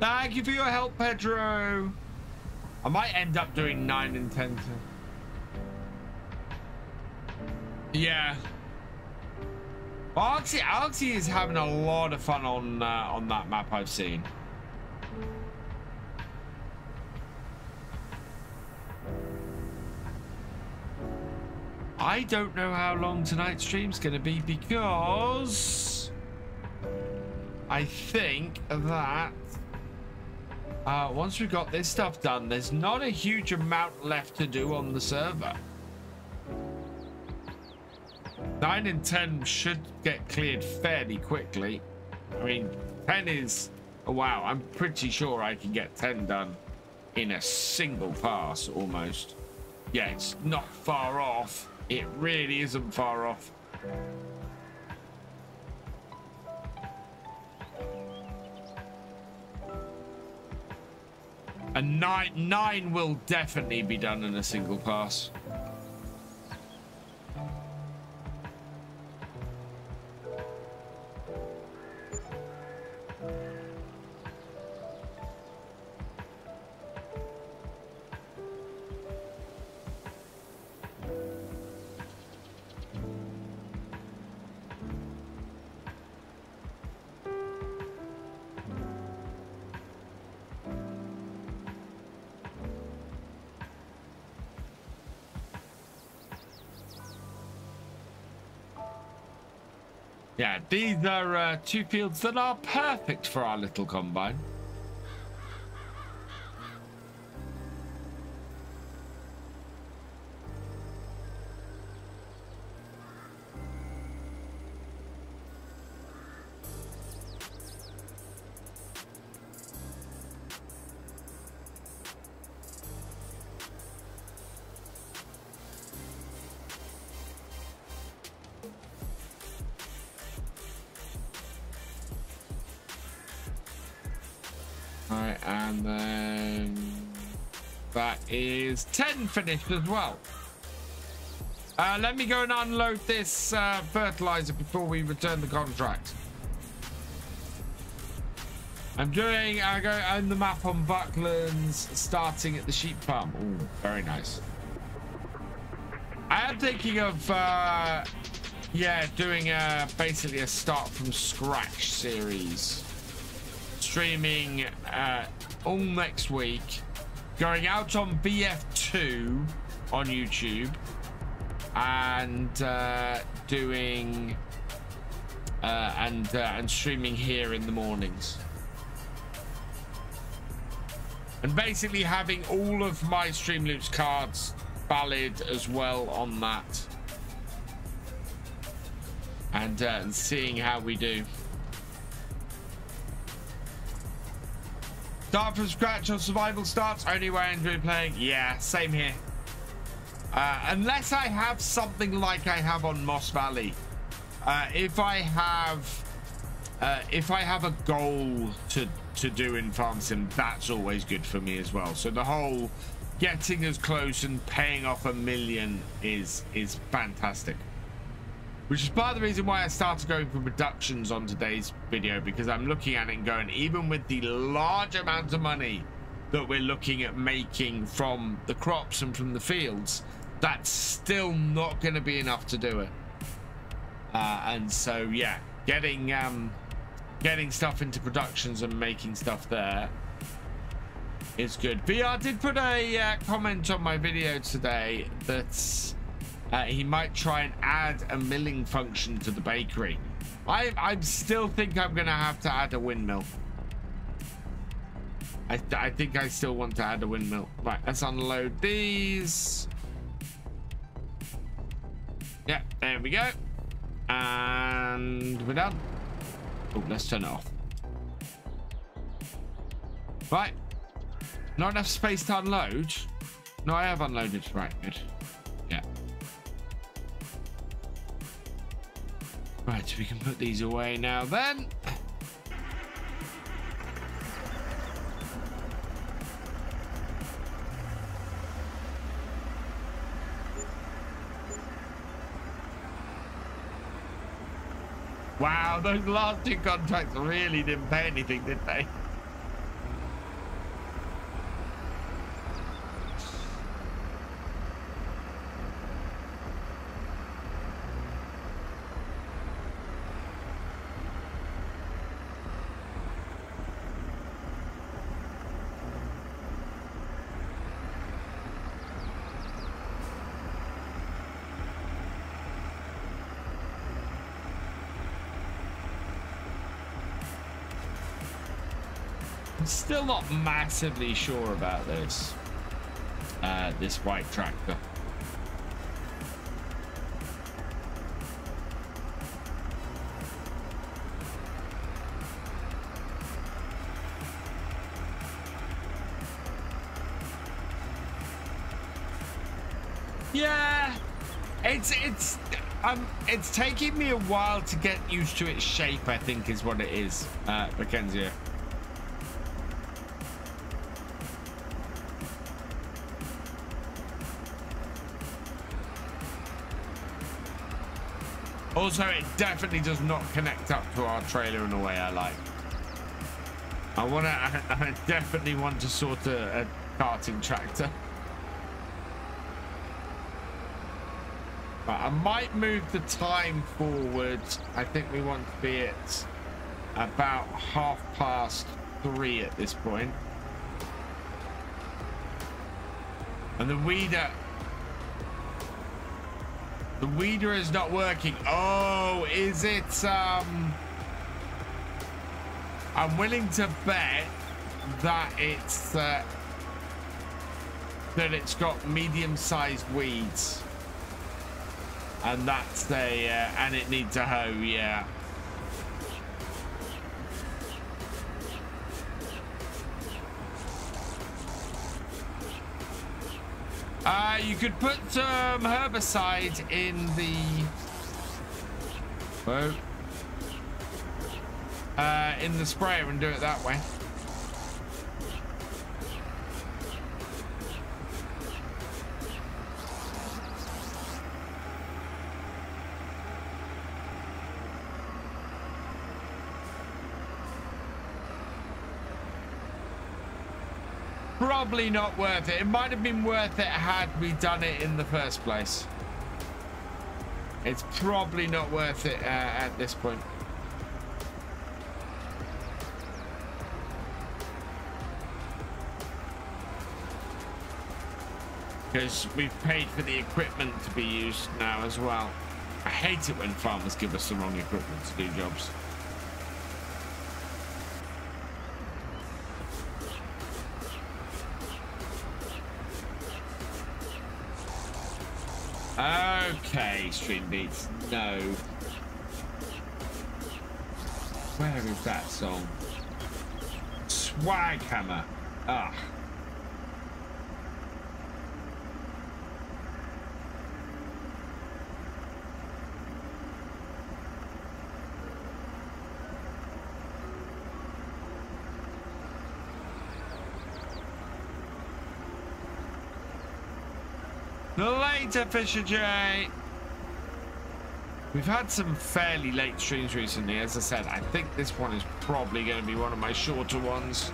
[SPEAKER 1] Thank you for your help, Pedro. I might end up doing 9 and 10. Yeah. Well, Alexi, Alexi is having a lot of fun on uh, on that map I've seen. I don't know how long tonight's stream's going to be because I think that uh, once we've got this stuff done, there's not a huge amount left to do on the server. 9 and 10 should get cleared fairly quickly. I mean, 10 is... Oh, wow, I'm pretty sure I can get 10 done in a single pass almost. Yeah, it's not far off. It really isn't far off. And nine, nine will definitely be done in a single pass. Yeah, these are uh, two fields that are perfect for our little combine. Is 10 finished as well. Uh, let me go and unload this uh, fertilizer before we return the contract. I'm doing, I go on the map on Bucklands, starting at the sheep farm. Ooh, very nice. I am thinking of, uh, yeah, doing a, basically a start from scratch series. Streaming uh, all next week going out on BF2 on YouTube and uh, doing uh, and uh, and streaming here in the mornings. And basically having all of my Streamloots cards valid as well on that. And, uh, and seeing how we do. Start from scratch on survival starts. Only way I enjoy playing. Yeah, same here. Uh, unless I have something like I have on Moss Valley. Uh, if I have, uh, if I have a goal to to do in Farm Sim, that's always good for me as well. So the whole getting as close and paying off a million is is fantastic. Which is part of the reason why I started going for reductions on today's video, because I'm looking at it and going, even with the large amount of money that we're looking at making from the crops and from the fields, that's still not going to be enough to do it. Uh, and so, yeah, getting um, getting stuff into productions and making stuff there is good. VR did put a uh, comment on my video today that's uh, he might try and add a milling function to the bakery. I, I still think I'm going to have to add a windmill. I, I think I still want to add a windmill. Right, let's unload these. Yeah, there we go. And we're done. Oh, let's turn it off. Right. Not enough space to unload. No, I have unloaded. Right, good. Right, so we can put these away now then. Wow, those last two contracts really didn't pay anything, did they? still not massively sure about this. Uh, this white tractor. Yeah, it's it's um, it's taking me a while to get used to its shape. I think is what it is, uh, Mackenzie. Also, it definitely does not connect up to our trailer in a way I like. I want to, I, I definitely want to sort a, a karting tractor. But I might move the time forward. I think we want to be at about half past three at this point. And the weeder the weeder is not working. Oh, is it um I'm willing to bet that it's uh, that it's got medium-sized weeds. And that's the uh, and it needs a hoe, yeah. Uh, you could put some herbicide in the Whoa. Uh, in the sprayer and do it that way. Probably not worth it. It might have been worth it had we done it in the first place. It's probably not worth it uh, at this point. Because we've paid for the equipment to be used now as well. I hate it when farmers give us the wrong equipment to do jobs. Okay, Stream Beats. No. Where is that song? Swag Hammer. Ah. later, Fisher J. We've had some fairly late streams recently. As I said, I think this one is probably going to be one of my shorter ones.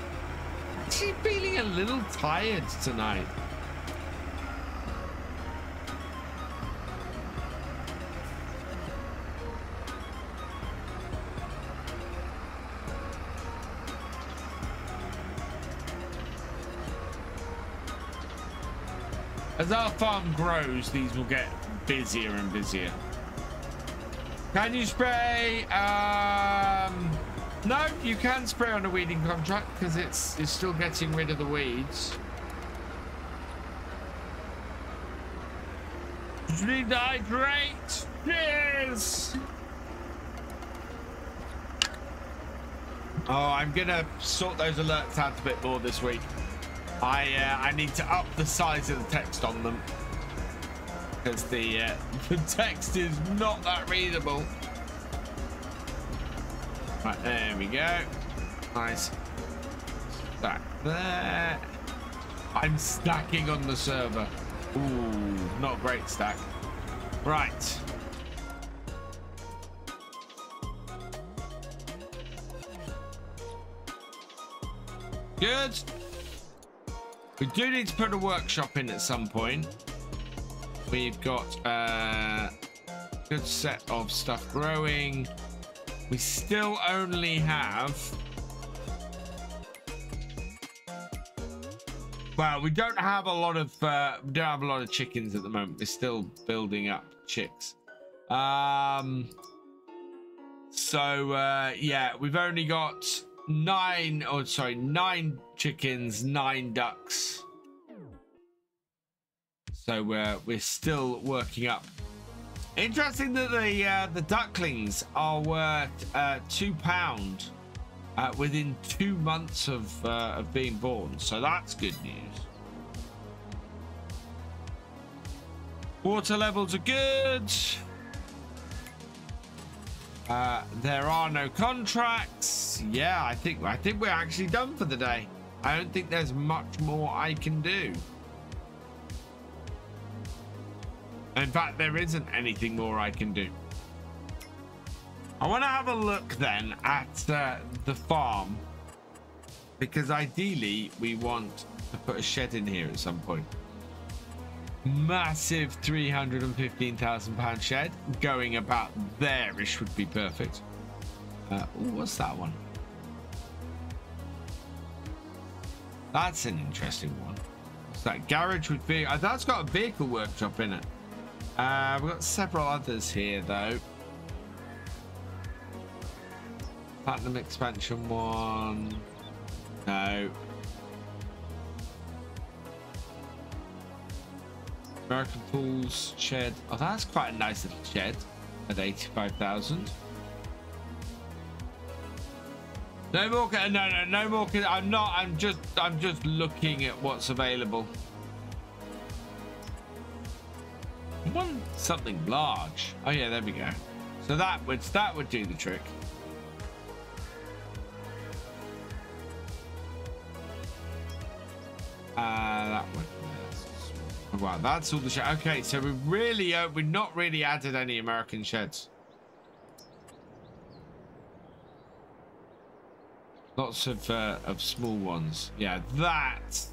[SPEAKER 1] Actually feeling a little tired tonight. As our farm grows, these will get busier and busier. Can you spray? Um, no, you can spray on a weeding contract because it's it's still getting rid of the weeds. Rehydrate. Yes. Oh, I'm gonna sort those alerts out a bit more this week. I uh, I need to up the size of the text on them because the uh, the text is not that readable. Right, there we go. Nice. Stack there. I'm stacking on the server. Ooh, not great stack. Right. Good. We do need to put a workshop in at some point. We've got a good set of stuff growing. We still only have... Well, we don't have a lot of uh, we don't have a lot of chickens at the moment. We're still building up chicks. Um, so uh, yeah, we've only got nine, oh sorry, nine chickens, nine ducks. So uh, we're still working up. Interesting that the uh, the ducklings are worth uh, two pound uh, within two months of uh, of being born. So that's good news. Water levels are good. Uh, there are no contracts. Yeah, I think I think we're actually done for the day. I don't think there's much more I can do. In fact, there isn't anything more I can do. I want to have a look then at uh, the farm because ideally we want to put a shed in here at some point. Massive 315,000 pound shed going about there-ish would be perfect. Uh, ooh, what's that one? That's an interesting one. That garage with vehicle? Uh, that's got a vehicle workshop in it. Uh, we've got several others here though. Platinum expansion one. No. American Pools shed. Oh, that's quite a nice little shed at 85,000. No more. No, no, no more. I'm not. I'm just. I'm just looking at what's available. Want something large. Oh yeah, there we go. So that would that would do the trick. Uh, that would. Wow, that's all the shed. Okay, so we really, uh, we've not really added any American sheds. Lots of uh, of small ones. Yeah, that's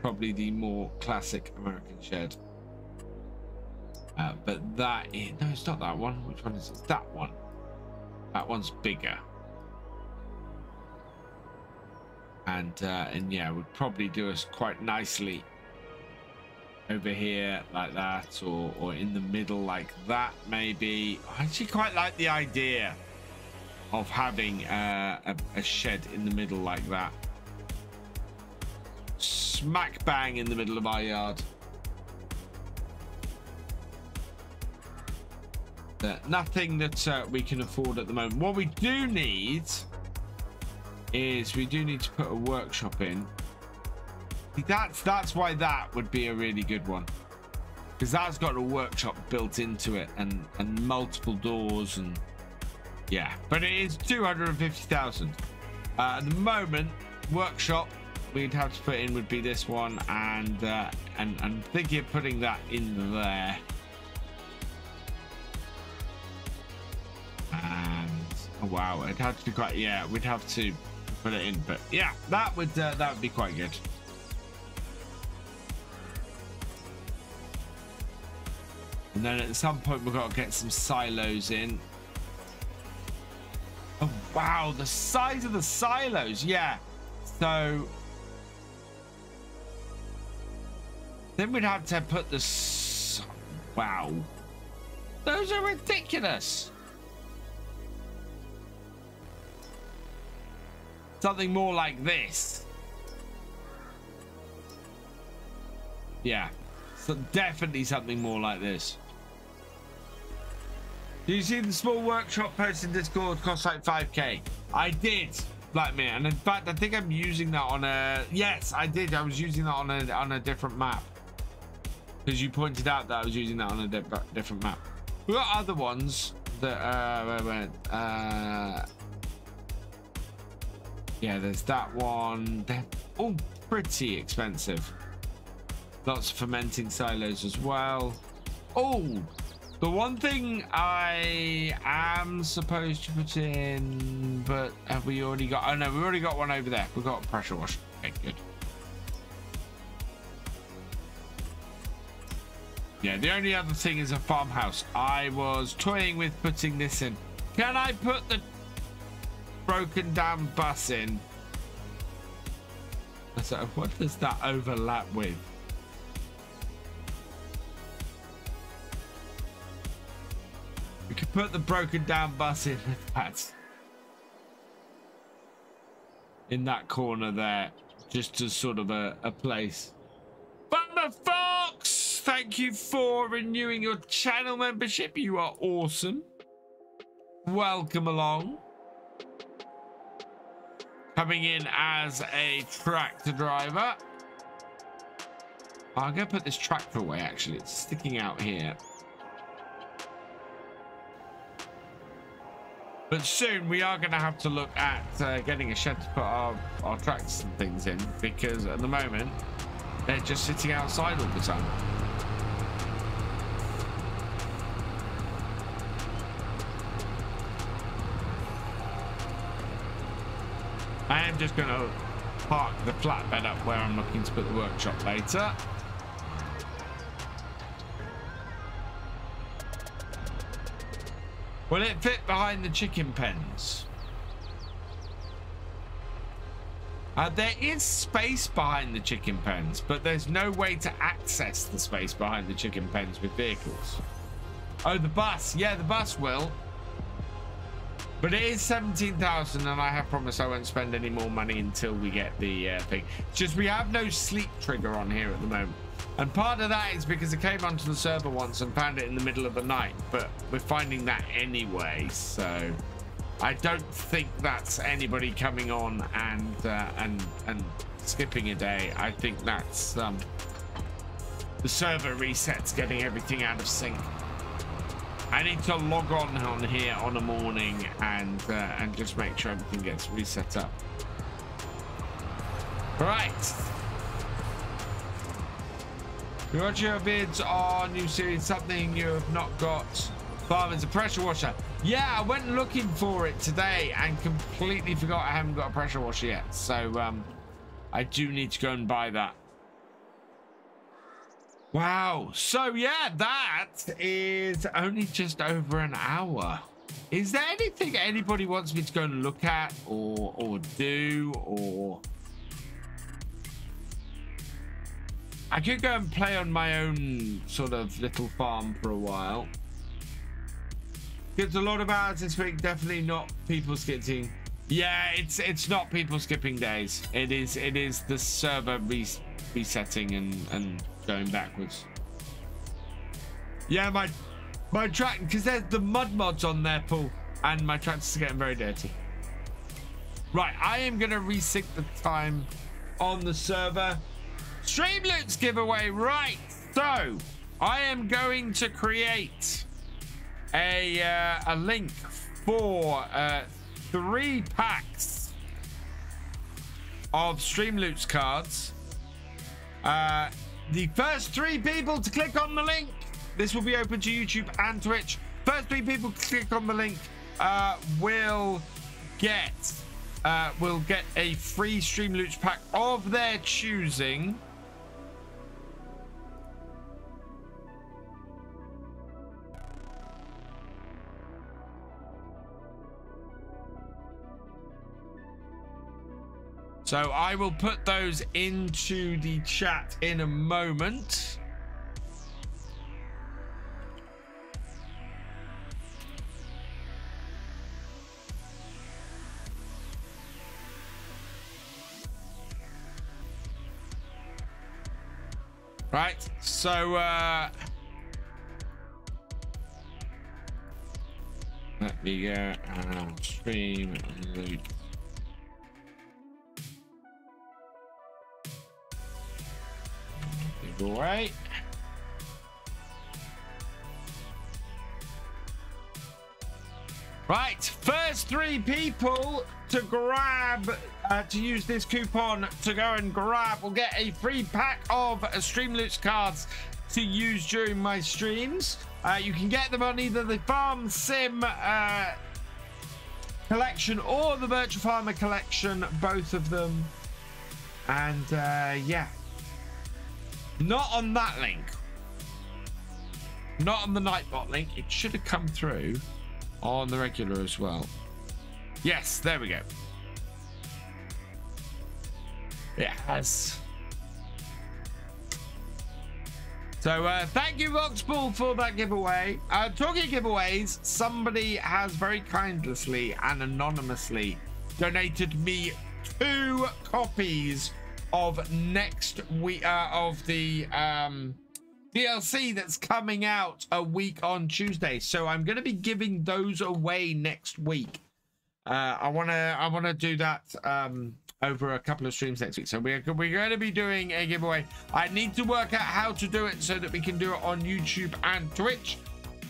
[SPEAKER 1] probably the more classic American shed. Uh, but that is, no, it's not that one. Which one is it? That one. That one's bigger. And uh, and yeah, would probably do us quite nicely over here like that or, or in the middle like that maybe. I actually quite like the idea of having uh, a, a shed in the middle like that. Smack bang in the middle of our yard. Nothing that uh, we can afford at the moment. What we do need is we do need to put a workshop in. That's that's why that would be a really good one. Because that's got a workshop built into it and and multiple doors and yeah. But it is 250,000 uh, at the moment workshop we'd have to put in would be this one and uh, and I'm thinking of putting that in there and oh wow it'd have to be quite yeah we'd have to put it in but yeah that would uh, that would be quite good And then at some point we've got to get some silos in. Oh, wow, the size of the silos. Yeah. So then we'd have to put the wow. Those are ridiculous. Something more like this. Yeah. So definitely something more like this. Do you see the small workshop post in Discord cost like 5k? I did, like me, and in fact, I think I'm using that on a. Yes, I did. I was using that on a on a different map because you pointed out that I was using that on a di different map. Got other ones that uh, went. Uh, yeah, there's that one. They're all pretty expensive. Lots of fermenting silos as well. Oh, the one thing I am supposed to put in, but have we already got? Oh no, we already got one over there. We've got a pressure wash. Okay, good. Yeah, the only other thing is a farmhouse. I was toying with putting this in. Can I put the broken down bus in? So what does that overlap with? We could put the broken down bus in that. In that corner there. Just as sort of a, a place. Thunder Fox! Thank you for renewing your channel membership. You are awesome. Welcome along. Coming in as a tractor driver. I'm going to put this tractor away, actually. It's sticking out here. But soon we are going to have to look at uh, getting a shed to put our, our tractors and things in because at the moment they're just sitting outside all the time. I am just going to park the flatbed up where I'm looking to put the workshop later. Will it fit behind the chicken pens? Uh, there is space behind the chicken pens, but there's no way to access the space behind the chicken pens with vehicles. Oh, the bus. Yeah, the bus will. But it is 17,000 and I have promised I won't spend any more money until we get the uh, thing. It's just we have no sleep trigger on here at the moment. And part of that is because I came onto the server once and found it in the middle of the night. But we're finding that anyway, so... I don't think that's anybody coming on and uh, and and skipping a day. I think that's um, the server resets getting everything out of sync. I need to log on on here on a morning and uh, and just make sure everything gets reset up. Right. You watch your vids on new series, something you have not got. Farming's a pressure washer. Yeah, I went looking for it today and completely forgot I haven't got a pressure washer yet. So um, I do need to go and buy that. Wow. So yeah, that is only just over an hour. Is there anything anybody wants me to go and look at or or do or I could go and play on my own sort of little farm for a while. It's a lot of hours this week. Definitely not people skipping. Yeah, it's it's not people skipping days. It is it is the server res resetting and and going backwards. Yeah, my my track because there's the mud mods on there, Paul, and my tracks are getting very dirty. Right, I am gonna resync the time on the server. Streamloots giveaway, right? So I am going to create a uh, a link for uh, three packs of stream Streamloots cards. Uh, the first three people to click on the link, this will be open to YouTube and Twitch. First three people to click on the link uh, will get uh, will get a free Streamloots pack of their choosing. So I will put those into the chat in a moment. Right, so uh, let me go and stream loot right? Right, first three people to grab, uh, to use this coupon to go and grab will get a free pack of Streamloots cards to use during my streams. Uh, you can get them on either the Farm Sim uh, collection or the Virtual Farmer collection, both of them. And uh, yeah, not on that link. Not on the Nightbot link. It should have come through on the regular as well. Yes, there we go. It has. So uh, thank you, Voxball, for that giveaway. Uh, talking giveaways, somebody has very kindly and anonymously donated me two copies of next week uh, of the um, DLC that's coming out a week on Tuesday. So I'm going to be giving those away next week. uh, I want to I want to do that um, over a couple of streams next week. So we're we're going to be doing a giveaway. I need to work out how to do it so that we can do it on YouTube and Twitch.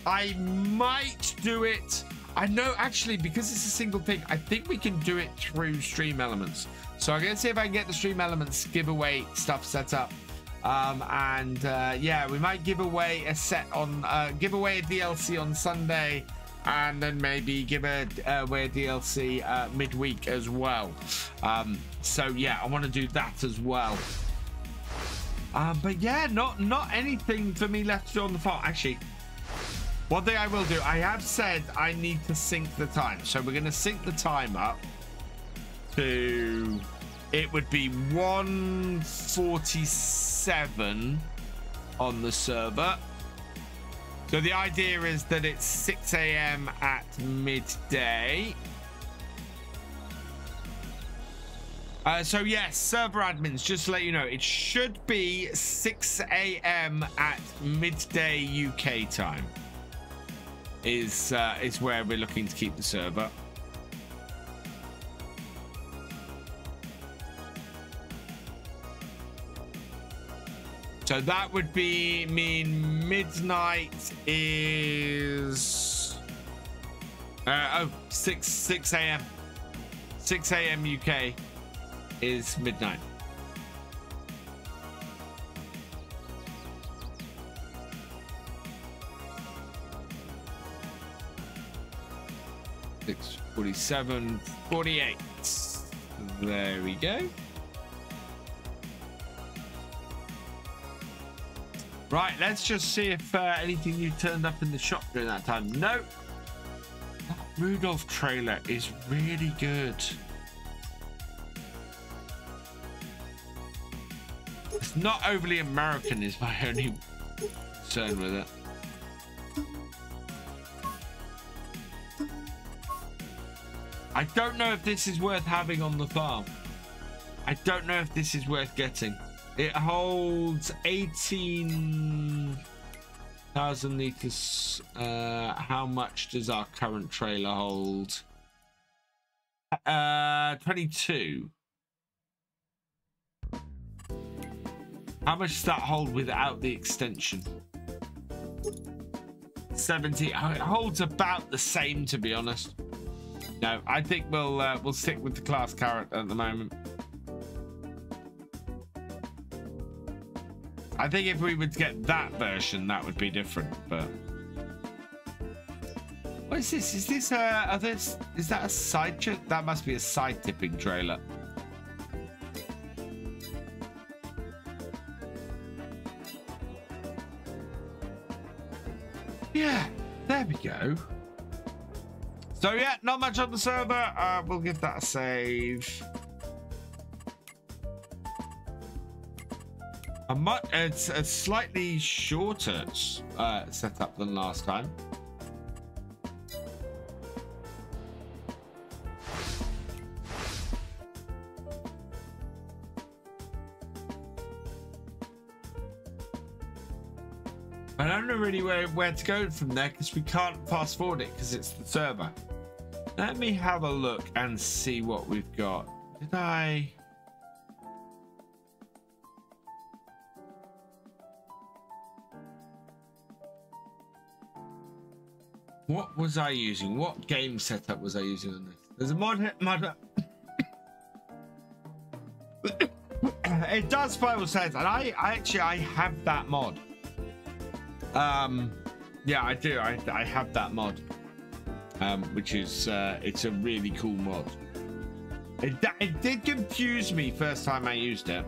[SPEAKER 1] I might do it. I know actually because it's a single thing. I think we can do it through StreamElements. So I'm going to see if I can get the StreamElements giveaway stuff set up. Um, and uh, yeah, we might give away a set on uh, give away a DLC on Sunday and then maybe give a uh, away DLC uh, midweek as well. Um, so yeah, I want to do that as well. Um, but yeah, not not anything for me left to do on the farm. Actually, one thing I will do, I have said I need to sync the time, so we're going to sync the time up to it would be 147 on the server so the idea is that it's 6 a.m. at midday. Uh, so yes, server admins, just to let you know, it should be 6 a.m. at midday UK time. Is uh, is where we're looking to keep the server. So that would be mean midnight is uh, oh 6 6 a.m. 6 a.m. UK is midnight. Six forty-seven, forty-eight. There we go. Right, let's just see if uh, anything new turned up in the shop during that time. No. That Rudolph trailer is really good. It's not overly American is my only concern with it. I don't know if this is worth having on the farm. I don't know if this is worth getting. It holds 18,000 liters. Uh, how much does our current trailer hold? Uh, 22. How much does that hold without the extension? 70. It holds about the same, to be honest. No, I think we'll uh, we'll stick with the class carrot at the moment. I think if we would get that version, that would be different, but... What is this? Is this a... Are this, is that a side... That must be a side tipping trailer. Yeah, there we go. So yeah, not much on the server. Uh, we'll give that a save. A much, it's a slightly shorter uh, setup than last time. I don't know really where, where to go from there because we can't fast forward it because it's the server. Let me have a look and see what we've got. Did I... What was I using? What game setup was I using on this? There's a mod. mod it does final sense, and I, I actually I have that mod. Um, yeah, I do. I, I have that mod, um, which is uh, it's a really cool mod. It, it did confuse me first time I used it.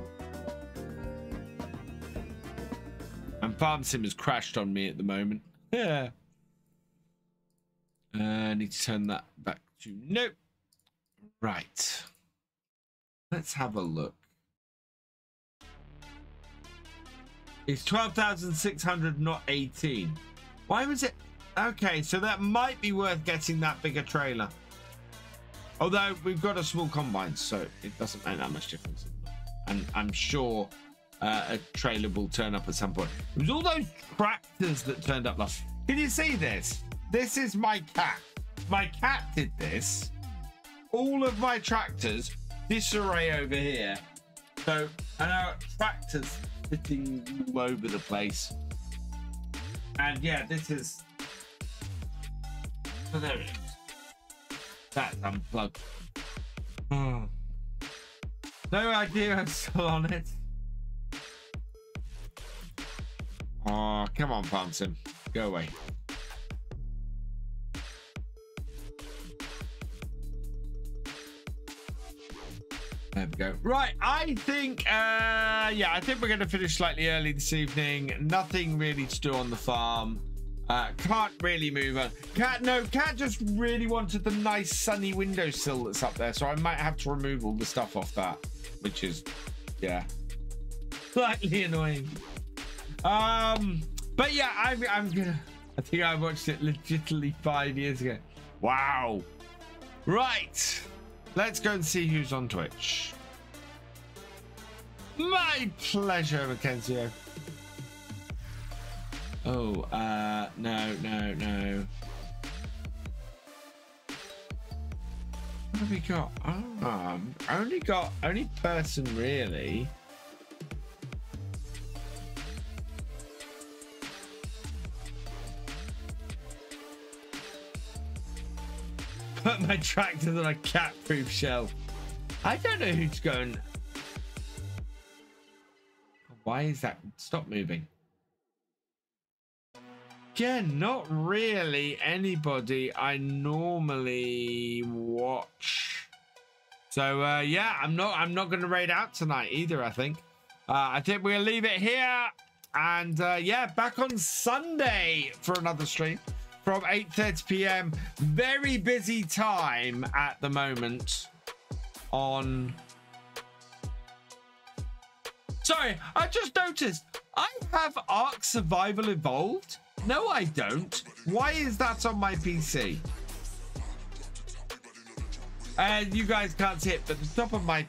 [SPEAKER 1] And Farm Sim has crashed on me at the moment. Yeah. Uh, need to turn that back to nope. Right. Let's have a look. It's 12,600, not 18. Why was it? Okay, so that might be worth getting that bigger trailer. Although we've got a small combine, so it doesn't make that much difference. And I'm sure uh, a trailer will turn up at some point. It was all those tractors that turned up last. Can you see this? This is my cat. My cat did this. all of my tractors disarray over here. So I know tractors sitting all over the place. And yeah, this is. Oh, there it is. That's unplugged. Hmm. No idea I'm still on it. Oh, come on, Phantom. Go away. There we go. Right, I think, uh, yeah, I think we're going to finish slightly early this evening. Nothing really to do on the farm. Uh, can't really move on. Cat, no, Cat just really wanted the nice sunny windowsill that's up there, so I might have to remove all the stuff off that, which is, yeah, slightly annoying. Um, but yeah, I'm, I'm gonna. I think I watched it legitimately five years ago. Wow. Right. Let's go and see who's on Twitch. My pleasure, Mackenzie. Oh, uh, no, no, no. What have we got? Oh, um, only got, only person really. Put my tractors on a cat-proof shelf. I don't know who's going. Why is that? Stop moving. Again, not really anybody I normally watch. So uh, yeah, I'm not. I'm not going to raid out tonight either. I think. Uh, I think we'll leave it here, and uh, yeah, back on Sunday for another stream from 8.30 p.m. Very busy time at the moment on... Sorry, I just noticed I have Ark Survival Evolved. No, I don't. Why is that on my PC? And you guys can't see it, but the top of my...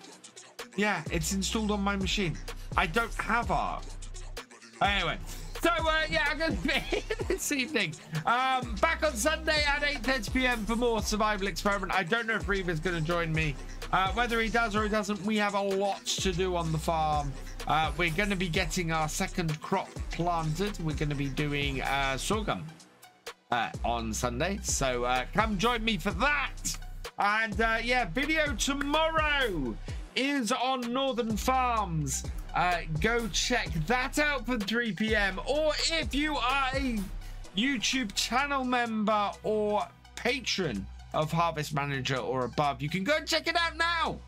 [SPEAKER 1] Yeah, it's installed on my machine. I don't have Ark. Anyway, so uh, yeah, I'm going to be this evening. Um, back on Sunday at 8:30 p.m. for more survival experiment. I don't know if Reaver's going to join me. Uh, whether he does or he doesn't, we have a lot to do on the farm. Uh, we're going to be getting our second crop planted. We're going to be doing uh, sorghum uh, on Sunday. So uh, come join me for that. And uh, yeah, video tomorrow is on Northern Farms. Uh, go check that out for 3 p.m. Or if you are a YouTube channel member or patron of Harvest Manager or above, you can go and check it out now.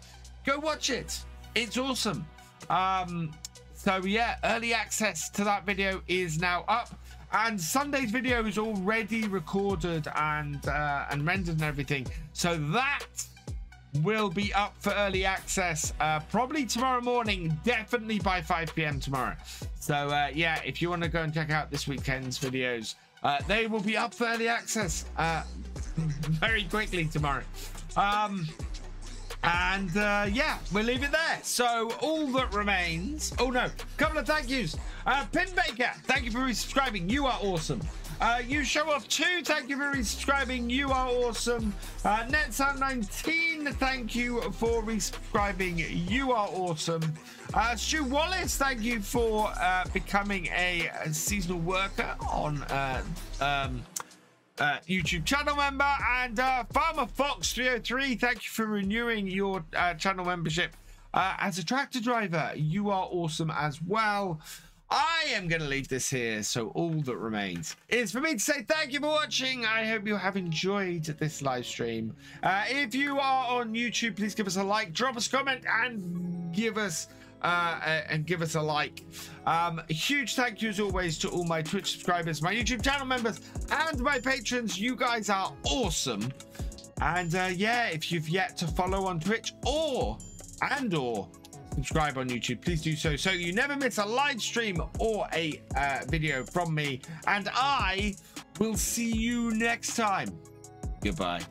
[SPEAKER 1] Go watch it. It's awesome. Um, so yeah, early access to that video is now up. And Sunday's video is already recorded and uh, and rendered and everything. So that will be up for early access uh, probably tomorrow morning, definitely by 5 p.m. tomorrow. So uh, yeah, if you want to go and check out this weekend's videos, uh, they will be up for early access uh, very quickly tomorrow. Um, and uh, yeah, we'll leave it there. So all that remains. Oh no, couple of thank yous. Uh, Pinbaker, thank you for resubscribing. You are awesome. Uh, you show off two. Thank you for resubscribing. You are awesome. Uh, Netsound19, thank you for resubscribing. You are awesome. Uh, Stu Wallace, thank you for uh, becoming a, a, seasonal worker on uh, um, uh, YouTube channel member. And uh, Farmer Fox 303, thank you for renewing your uh, channel membership. Uh, as a tractor driver, you are awesome as well. I am going to leave this here, so all that remains is for me to say thank you for watching. I hope you have enjoyed this live stream. Uh, if you are on YouTube, please give us a like, drop us a comment, and give us uh, and give us a like. Um, huge thank you as always to all my Twitch subscribers, my YouTube channel members, and my patrons. You guys are awesome. And uh, yeah, if you've yet to follow on Twitch or and or subscribe on YouTube, please do so so you never miss a live stream or a uh, video from me. And I will see you next time. Goodbye.